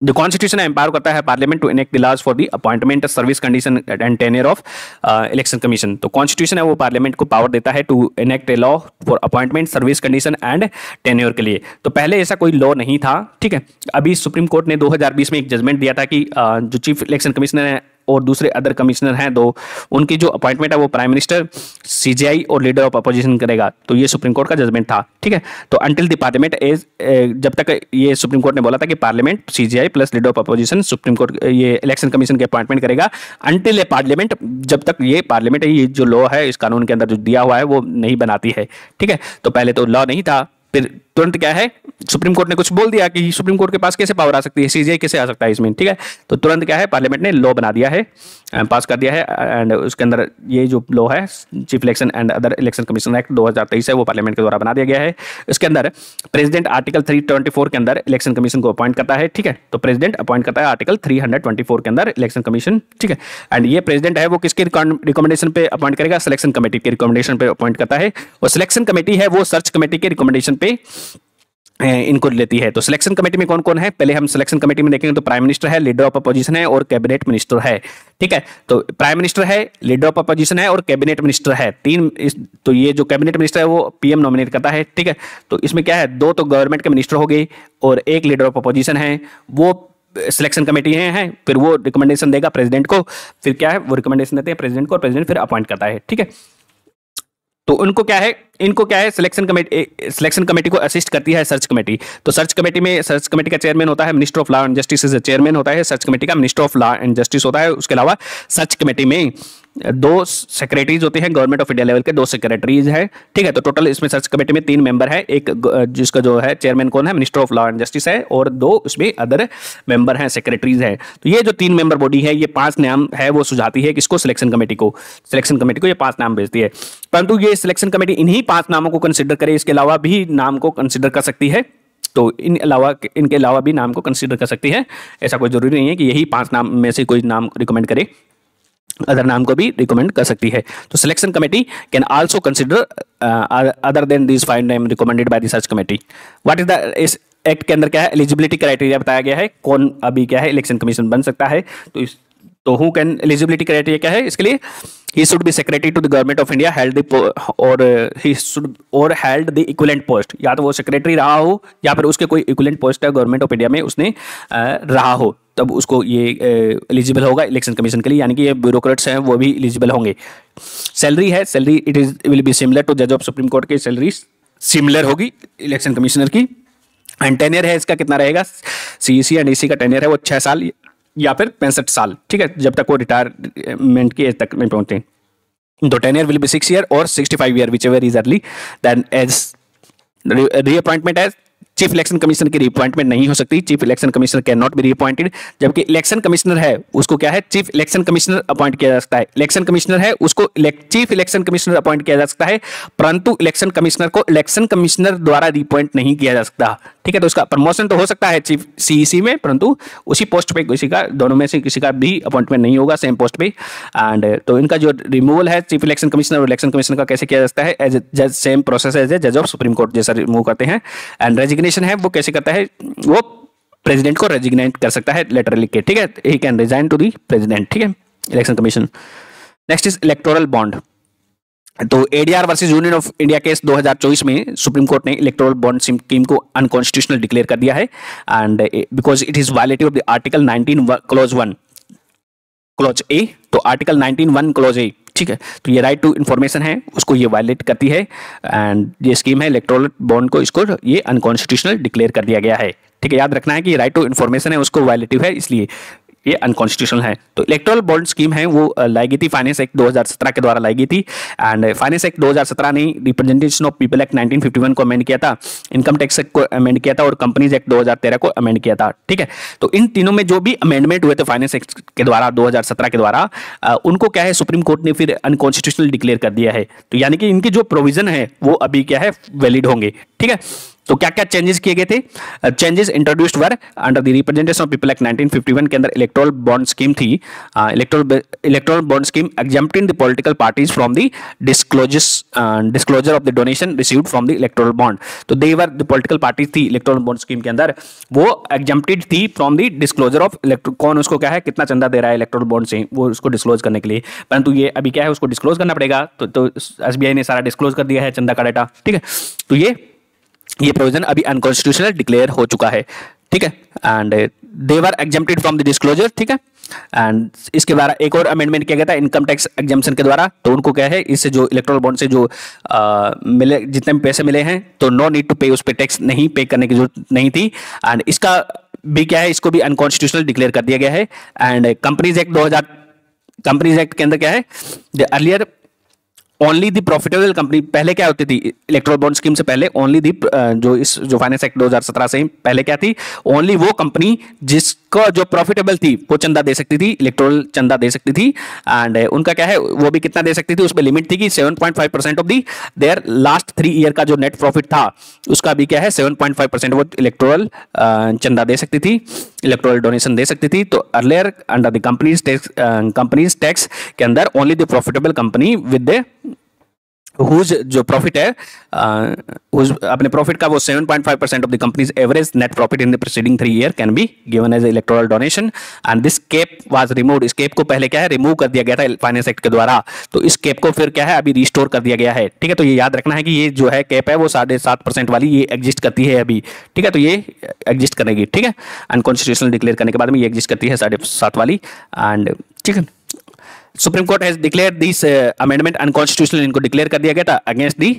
the constitution empower करता है parliament to enact laws for the appointment service condition and tenure of election commission तो कॉन्स्टिट्यूशन है वो पार्लियामेंट को पावर देता है to enact a law for appointment service condition and tenure के लिए। तो पहले ऐसा कोई लॉ नहीं था ठीक है? अभी सुप्रीम कोर्ट ने 2020 में एक जजमेंट दिया था कि uh, जो चीफ इलेक्शन कमिश्नर है और दूसरे अदर कमिश्नर हैं दो उनकी जो अपॉइंटमेंट है वो प्राइम मिनिस्टर सीजीआई और लीडर ऑफ़ अपोजिशन करेगा। तो ये सुप्रीम कोर्ट का जजमेंट था, ठीक है? तो अंटिल द एज जब तक ये सुप्रीम कोर्ट ने बोला था कि parliament CGI plus leader of opposition supreme court ये इलेक्शन कमीशन की अपॉइंटमेंट करेगा। अंटिल ए पार्लियामेंट जब तक ये पार्लियामेंट ये जो लॉ है, इस कानून के अंदर जो दिया हुआ है, वो नहीं बनाती है, ठीक है? तो पहले तो लॉ नहीं था, फिर तुरंत क्या है, सुप्रीम कोर्ट ने कुछ बोल दिया कि सुप्रीम कोर्ट के पास कैसे पावर आ सकती है सीजीआई कैसे आ सकता है इसमें, ठीक है? तो तुरंत क्या है पार्लियामेंट ने लॉ बना दिया है पास कर दिया है एंड उसके अंदर ये जो लॉ है chief election and other election commission act 2023 है, वो पार्लियामेंट के द्वारा बना दिया गया है। इसके अंदर प्रेसिडेंट आर्टिकल 324 के अंदर इलेक्शन कमीशन को अपॉइंट करता है, ठीक है? तो प्रेसिडेंट अपॉइंट करता है आर्टिकल 324 के अंदर इलेक्शन कमीशन ठीक है? एंड ये प्रेसिडेंट है, वो किसके रिकमेंडेशन पे अपॉइंट करेगा? सिलेक्शन कमेटी के रिकमेंडेशन पे अपॉइंट करता है। और सिलेक्शन कमेटी है, वो सर्च कमेटी के रिकमेंडेशन पे इनको लेती है। तो सिलेक्शन कमेटी में कौन कौन है? पहले हम सिलेक्शन कमेटी में देखेंगे तो प्राइम मिनिस्टर है लीडर ऑफ़ अपोजिशन है और कैबिनेट मिनिस्टर है। ठीक है? तो प्राइम मिनिस्टर है लीडर ऑफ़ अपोजिशन है और कैबिनेट मिनिस्टर है। तीन इस, तो ये जो कैबिनेट मिनिस्टर है वो पीएम नॉमिनेट करता है। ठीक है? तो इसमें क्या है? दो तो गवर्नमेंट के मिनिस्टर हो गए और एक लीडर ऑफ़ अपोजिशन है। वो सिलेक्शन कमेटी है, है फिर वो रिकमेंडेशन देगा प्रेसिडेंट को। फिर क्या है? वो रिकमेंडेशन देते हैं प्रेसिडेंट को और प्रेसिडेंट फिर अपॉइंट करता है। ठीक है? तो उनको क्या है, इनको क्या है सिलेक्शन कमेटी सिलेक्शन कमेटी को असिस्ट करती है सर्च कमेटी तो सर्च कमेटी में सर्च कमेटी का चेयरमैन होता है minister of law and justice chairman होता है सर्च कमेटी का minister of law and justice होता है, उसके अलावा सर्च कमेटी में दो सेक्रेटरीज होते हैं गवर्नमेंट ऑफ़ इंडिया लेवल के, दो सेक्रेटरीज है। ठीक है तो टोटल इसमें सर्च कमेटी में तीन मेंबर है। एक जिसका जो है चेयरमैन कौन है? Minister of law and justice है, और दो उसमें अदर मेंबर हैं सेक्रेटरीज है। तो ये जो तीन मेंबर बॉडी है, ये पाँच नाम है, वो सुझाती है किसको? सिलेक्शन कमेटी को। सिलेक्शन कमेटी को ये पाँच नाम भेजती है। परंतु ये सिलेक्शन कमेटी इन्हीं पाँच नामों को कंसिडर करे, इसके अलावा भी नाम को कंसिडर कर सकती है। तो इन अलावा, इनके अलावा भी नाम को कंसिडर कर सकती है। ऐसा कोई ज़रूरी नहीं है कि यही पाँच नाम में से कोई नाम रिकमेंड करे। अदर नाम को भी रिकमेंड कर सकती है। तो selection committee can also consider other than this five name recommended by research committee what is the इस एक्ट के अंदर क्या है? एलिजिबिलिटी क्राइटेरिया बताया गया है। कौन अभी क्या है? इलेक्शन कमीशन बन सकता है। तो इस तो हु कैन एलिजिबिलिटी क्राइटेरिया क्या है? इसके लिए he should be secretary to the government of India held और ही शुड और हेल्ड द इक्वलेंट पोस्ट या तो वो सेक्रेटरी रहा हो, या फिर उसके कोई इक्वलेंट पोस्ट है गवर्नमेंट ऑफ़ इंडिया में, उसने रहा हो। तब उसको ये एलिजिबल होगा इलेक्शन कमीशन के लिए, यानी कि ये ब्यूरोक्रेट्स हैं, वो भी एलिजिबल होंगे। सैलरी है salary it is will be similar to जज ऑफ़ सुप्रीम कोर्ट की सैलरी सिमिलर होगी इलेक्शन कमिश्नर की। एंड टेनियर है इसका कितना रहेगा? सी सी एंड ई का टेनियर है वो छः साल या फिर पैंसठ साल। ठीक है, जब तक वो रिटायरमेंट की एज तक नहीं पहुँचते तो tenure will be six year और sixty five year which is early then as reappointment as chief election commissioner की रिअपॉइंटमेंट नहीं हो सकती। Chief election commissioner can not be reappointed जबकि इलेक्शन कमिश्नर है, उसको क्या है? चीफ इलेक्शन कमिश्नर अपॉइंट किया जा सकता है। इलेक्शन कमिश्नर है, उसको चीफ इलेक्शन कमिश्नर अपॉइंट किया जा सकता है। परंतु इलेक्शन कमिश्नर को इलेक्शन कमिश्नर द्वारा रिअपॉइंट नहीं किया जा सकता। ठीक है तो उसका प्रमोशन तो हो सकता है चीफ सीईसी में, परंतु उसी पोस्ट पे किसी का, दोनों में से किसी का भी अपॉइंटमेंट नहीं होगा सेम पोस्ट पे। एंड तो इनका जो रिमूवल है चीफ इलेक्शन कमिश्नर और इलेक्शन कमिश्नर का कैसे किया जाता है? एज जज सेम प्रोसेस एज ए जज ऑफ़ सुप्रीम कोर्ट जैसा रिमूव करते हैं। एंड रेजिग्नेशन है, वो कैसे करता है? वो प्रेसिडेंट को रेजिग्नेट कर सकता है लेटर लिख के, ठीक है? He can resign to the president ठीक है? Election commission next is electoral bond तो ADR versus union of India case 2024 में सुप्रीम कोर्ट ने इलेक्टोरल बॉन्ड स्कीम को अनकॉन्स्टिट्यूशनल डिक्लेयर कर दिया है and because it is violative of the article 19 clause 1 clause a तो आर्टिकल 19 वन क्लोज ए ठीक है? तो ये राइट टू इन्फॉर्मेशन है, उसको ये वायलेट करती है एंड ये स्कीम है इलेक्ट्रोल बॉन्ड को इसको ये अनकॉन्स्टिट्यूशनल डिक्लेयर कर दिया गया है। ठीक है, याद रखना है कि राइट टू इन्फॉर्मेशन है, उसको वायलेटिव है, इसलिए ये अनकॉन्स्टिट्यूशनल है। तो इलेक्ट्रल बॉन्ड स्कीम है, वो लाई गई थी फाइनेंस एक्ट 2017 के द्वारा लाई गई थी एंड फाइनेंस एक्ट 2017 ने रिप्रेजेंटेशन ऑफ़ पीपल एक्ट 1951 को अमेंड किया था। इनकम टैक्स एक्ट को अमेंड किया था और कंपनीज़ एक्ट 2013 को अमेंड किया था। ठीक है? तो इन तीनों में जो भी अमेंडमेंट हुए थे फाइनेंस एक्ट के द्वारा दो के द्वारा उनको क्या है सुप्रीम कोर्ट ने फिर अनकॉन्स्टिट्यूशनल डिक्लेयर कर दिया है। तो यानी कि इनकी जो प्रोविज़न है, वो अभी क्या है वैलिड होंगे। ठीक है? तो क्या क्या चेंजेस किए गए थे? Changes introduced were under the representation of people act 1951 के अंदर इलेक्ट्रोल बॉन्ड स्कीम थी। Electoral electoral bond scheme exempting the political parties from the disclosures disclosure of the donation received from the electoral bond तो they were the political parties थी electoral bond scheme के अंदर। वो exempted थी from the disclosure of electoral कौन उसको क्या है कितना चंदा दे रहा है इलेक्ट्रोल बॉन्ड से वो उसको डिस्क्लोज करने के लिए। परंतु ये अभी क्या है उसको डिस्क्लोज करना पड़ेगा। तो, तो ने सारा डिस्क्लोज कर दिया है चंदा का डाटा ठीक है? तो ये ये प्रोविज़न अभी अनकॉन्स्टिट्यूशनल डिक्लेयर हो चुका है ठीक है? And they were exempted from the disclosure ठीक है? एंड इसके द्वारा एक और अमेंडमेंट किया गया था इनकम टैक्स एग्जामेशन के द्वारा। तो उनको क्या है इससे जो इलेक्ट्रॉल बॉन्ड से जो आ, मिले जितने भी पैसे मिले हैं तो नो नीड टू पे उस पर टैक्स नहीं पे करने की ज़रूरत नहीं थी। एंड इसका भी क्या है इसको भी अनकॉन्स्टिट्यूशनल डिक्लेयर कर दिया गया है। And companies act 2000 companies act के अंदर क्या है the earlier only the profitable company पहले क्या होती थी? इलेक्ट्रोल बॉन्ड स्कीम से पहले ओनली दी जो इस, जो फाइनेंस एक्ट 2017 से पहले क्या थी? ओनली वो कंपनी जिसका जो प्रॉफिटेबल थी, वो चंदा दे सकती थी इलेक्ट्रोल चंदा दे सकती थी एंड उनका क्या है? वो भी कितना दे सकती थी? उसमें लिमिट थी कि 7.5 percent of the their last three year का जो नेट प्रॉफिट था, उसका भी क्या है? 7.5 परसेंट वो इलेक्ट्रोल चंदा दे सकती थी इलेक्ट्रोल डोनेशन दे सकती थी। तो earlier under the companies tax companies tax के अंदर only the profitable company with the whose जो प्रॉफिट है हुज अपने प्रॉफिट का वो 7.5 percent of the companies average net profit in the preceding three year can be given as electoral donation and this cap was remove इस cap को पहले क्या है? रिमूव कर दिया गया था फाइनेंस एक्ट के द्वारा। तो इस केप को फिर क्या है? अभी रिस्टोर कर दिया गया है। ठीक है? तो ये याद रखना है कि ये जो है केप है, वो साढ़े सात परसेंट वाली ये एग्जिस्ट करती है अभी। ठीक है? तो ये एग्जिस्ट करेगी। ठीक है? अनकॉन्स्टिट्यूशनल डिक्लेयर करने के बाद में ये एग्जिस्ट करती है साढ़े सात वाली। एंड ठीक है? Supreme court has declare this amendment unconstitutional इनको डिक्लेयर कर दिया गया था अगेंस्ट दी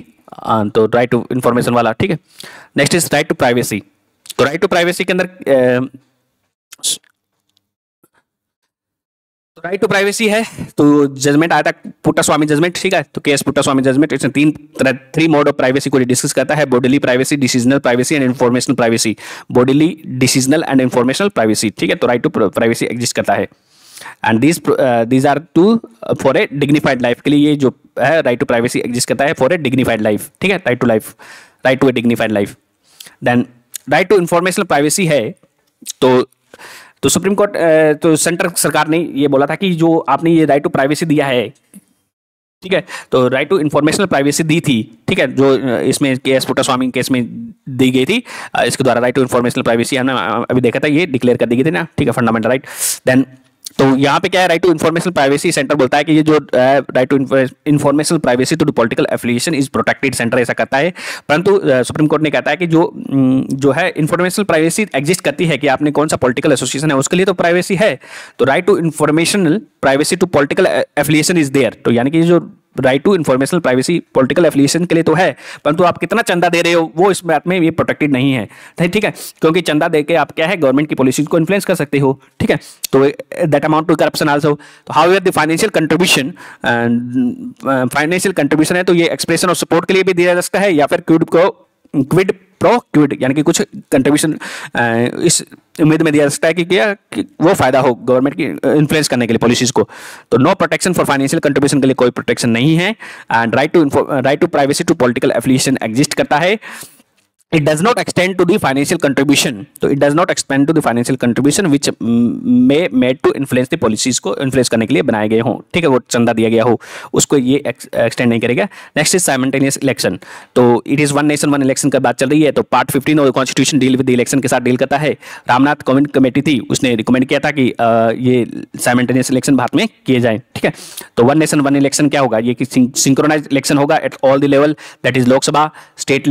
uh, तो राइट टू इन्फॉर्मेशन वाला ठीक है? Next is right to privacy तो राइट टू प्राइवेसी के अंदर राइट टू प्राइवेसी है तो जजमेंट आया था पुट्टा स्वामी जजमेंट ठीक है? तो केस पुट्टा स्वामी जजमेंट इसमें तीन थ्री मोड ऑफ़ प्राइवेसी को डिस्कस करता है bodily privacy decisional privacy and informational privacy bodily decisional and informational privacy ठीक है? तो राइट टू प्राइवेसी एग्जिस्ट करता है। And these these are to for a dignified life के लिए ये जो है राइट टू प्राइवेसी एग्जिस्ट करता है फॉर ए डिग्निफाइड लाइफ ठीक है? Right to life right to a dignified life then right to informational privacy है तो तो सुप्रीम कोर्ट uh, तो सेंट्रल सरकार ने ये बोला था कि जो आपने ये राइट टू प्राइवेसी दिया है ठीक है? तो राइट टू इंफॉर्मेशनल प्राइवेसी दी थी ठीक है? जो uh, इसमें के एस स्वामी केस में दी गई थी uh, इसके द्वारा राइट टू इंफॉर्मेशनल प्राइवेसी हमने अभी देखा था ये डिक्लेयर कर दी गई थी ना ठीक है? फंडामेंटल राइट देन तो यहाँ पे क्या है right to information privacy centre बोलता है कि ये जो right to information privacy to political affiliation is protected centre ऐसा कहता है। परंतु सुप्रीम कोर्ट ने कहता है कि जो जो है इन्फॉर्मेशन प्राइवेसी एग्जिस्ट करती है कि आपने कौन सा पॉलिटिकल एसोसिएशन है, उसके लिए तो प्राइवेसी है। तो right to informational privacy to political affiliation is there तो यानी कि जो right to information privacy political affiliation के लिए तो है, परंतु आप कितना चंदा दे रहे हो, वो इस बात में ये प्रोटेक्टेड नहीं है। ठीक है? क्योंकि चंदा दे के आप क्या है गवर्नमेंट की पॉलिसी को इन्फ्लुएंस कर सकते हो, ठीक है? तो that amount to corruption also तो how the financial contribution financial contribution है तो ये एक्सप्रेशन और सपोर्ट के लिए भी दिया जा सकता है, या फिर क्यूड को क्विड प्रो क्विड यानी कि कुछ कंट्रीब्यूशन इस उम्मीद में दिया जा सकता है कि क्या कि वो फ़ायदा हो गवर्नमेंट की इन्फ्लुएंस करने के लिए पॉलिसीज़ को। तो no protection for financial contribution के लिए कोई प्रोटेक्शन नहीं है। And right to right to privacy to political affiliation exist करता है। It does not extend to the financial contribution. So, it does not expand to the financial contribution which may made to influence the policies को influence करने के लिए बनाए गए हों। ठीक है, वो चंदा दिया गया हो। उसको ये एक्सटेंड नहीं करेगा। नेक्स्ट इज़ साइमल्टेनियस इलेक्शन तो it is one nation one election का बात चल रही है। तो part fifteen of constitution deal with election के साथ डील करता है। रामनाथ कोविंद कमेटी थी। उसने रिकमेंड किया था कि ये साइमल्टेनियस इलेक्शन भारत में किए जाए। ठीक है? तो वन नेशन वन इलेक्शन क्या होगा? ये कि सिंक्रोनाइज इलेक्शन होगा at all the level that is Lok Sabha state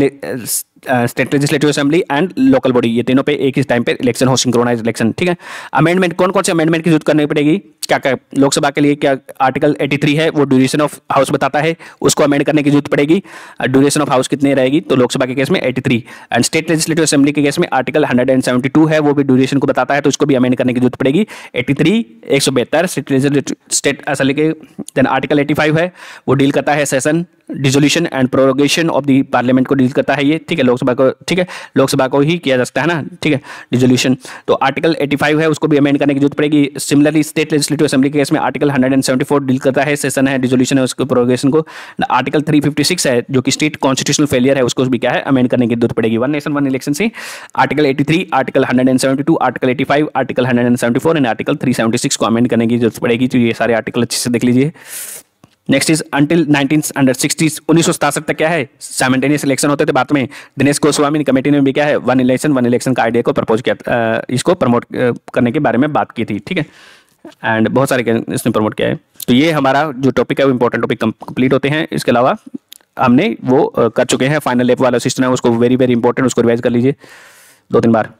state legislative assembly and local body ये तीनों पे एक ही टाइम पे इलेक्शन हो सिंक्रोनाइज इलेक्शन ठीक है? अमेंडमेंट कौन कौन से अमेंडमेंट की ज़रूरत करनी पड़ेगी? क्या क्या लोकसभा के लिए क्या आर्टिकल 83 है, वो ड्यूरेशन ऑफ़ हाउस बताता है। उसको अमेंड करने की ज़रूरत पड़ेगी। ड्यूरेशन ऑफ़ हाउस कितनी रहेगी? तो लोकसभा के केस में 83 एंड स्टेट लेजिस्लेटिव असेंबली के केस में आर्टिकल 172 है, वो भी ड्यूरेशन को बताता है तो उसको भी अमेंड करने की ज़रूरत पड़ेगी। 83 एक सौ बेहतर स्टेट स्टेट असेंबली के देन आर्टिकल 85 है, वो डील करता है session dissolution and prorogation of the parliament को डील करता है ये। ठीक है, लोकसभा को ठीक है, लोकसभा को ही किया जा सकता है ना? ठीक है डिजोल्यूशन तो आर्टिकल 85 है, उसको भी अमेंड करने की ज़रूरत पड़ेगी। सिमिलरली स्टेट लेजिस्लेटिव असेंबली के केस में आर्टिकल 174 डील करता है सेशन है डिजोल्यूशन है उसको प्रोरोगेशन को। आर्टिकल 356 है, जो कि स्टेट कॉन्स्टिट्यूशनल फेलियर है, उसको भी क्या है अमेंड करने की ज़रूरत पड़ेगी। वन नेशन वन इलेक्शन से। Article eighty article hundred article eighty article hundred and article three को अमेंड करने की ज़रूरत पड़ेगी। तो ये सारे आर्टिकल अच्छे से देख लीजिए। Next is until nineteen hundred sixty उन्नीस सौ तक क्या है? साइमेंटेनियस इलेक्शन होते थे बाद में। दिनेश गोस्वामी कमेटी ने भी क्या है? वन इलेक्शन वन इलेक्शन का आइडिया को प्रपोज किया इसको प्रमोट करने के बारे में बात की थी, ठीक है? एंड बहुत सारे इसने प्रमोट किया है। तो ये हमारा जो टॉपिक है, वो इंपॉर्टेंट टॉपिक कंप्लीट होते हैं। इसके अलावा हमने वो कर चुके हैं। फाइनल लेप वाला सिस्टम है, उसको वेरी वेरी इंपॉर्टेंट उसको रिवाइज कर लीजिए। दो, तीन बार।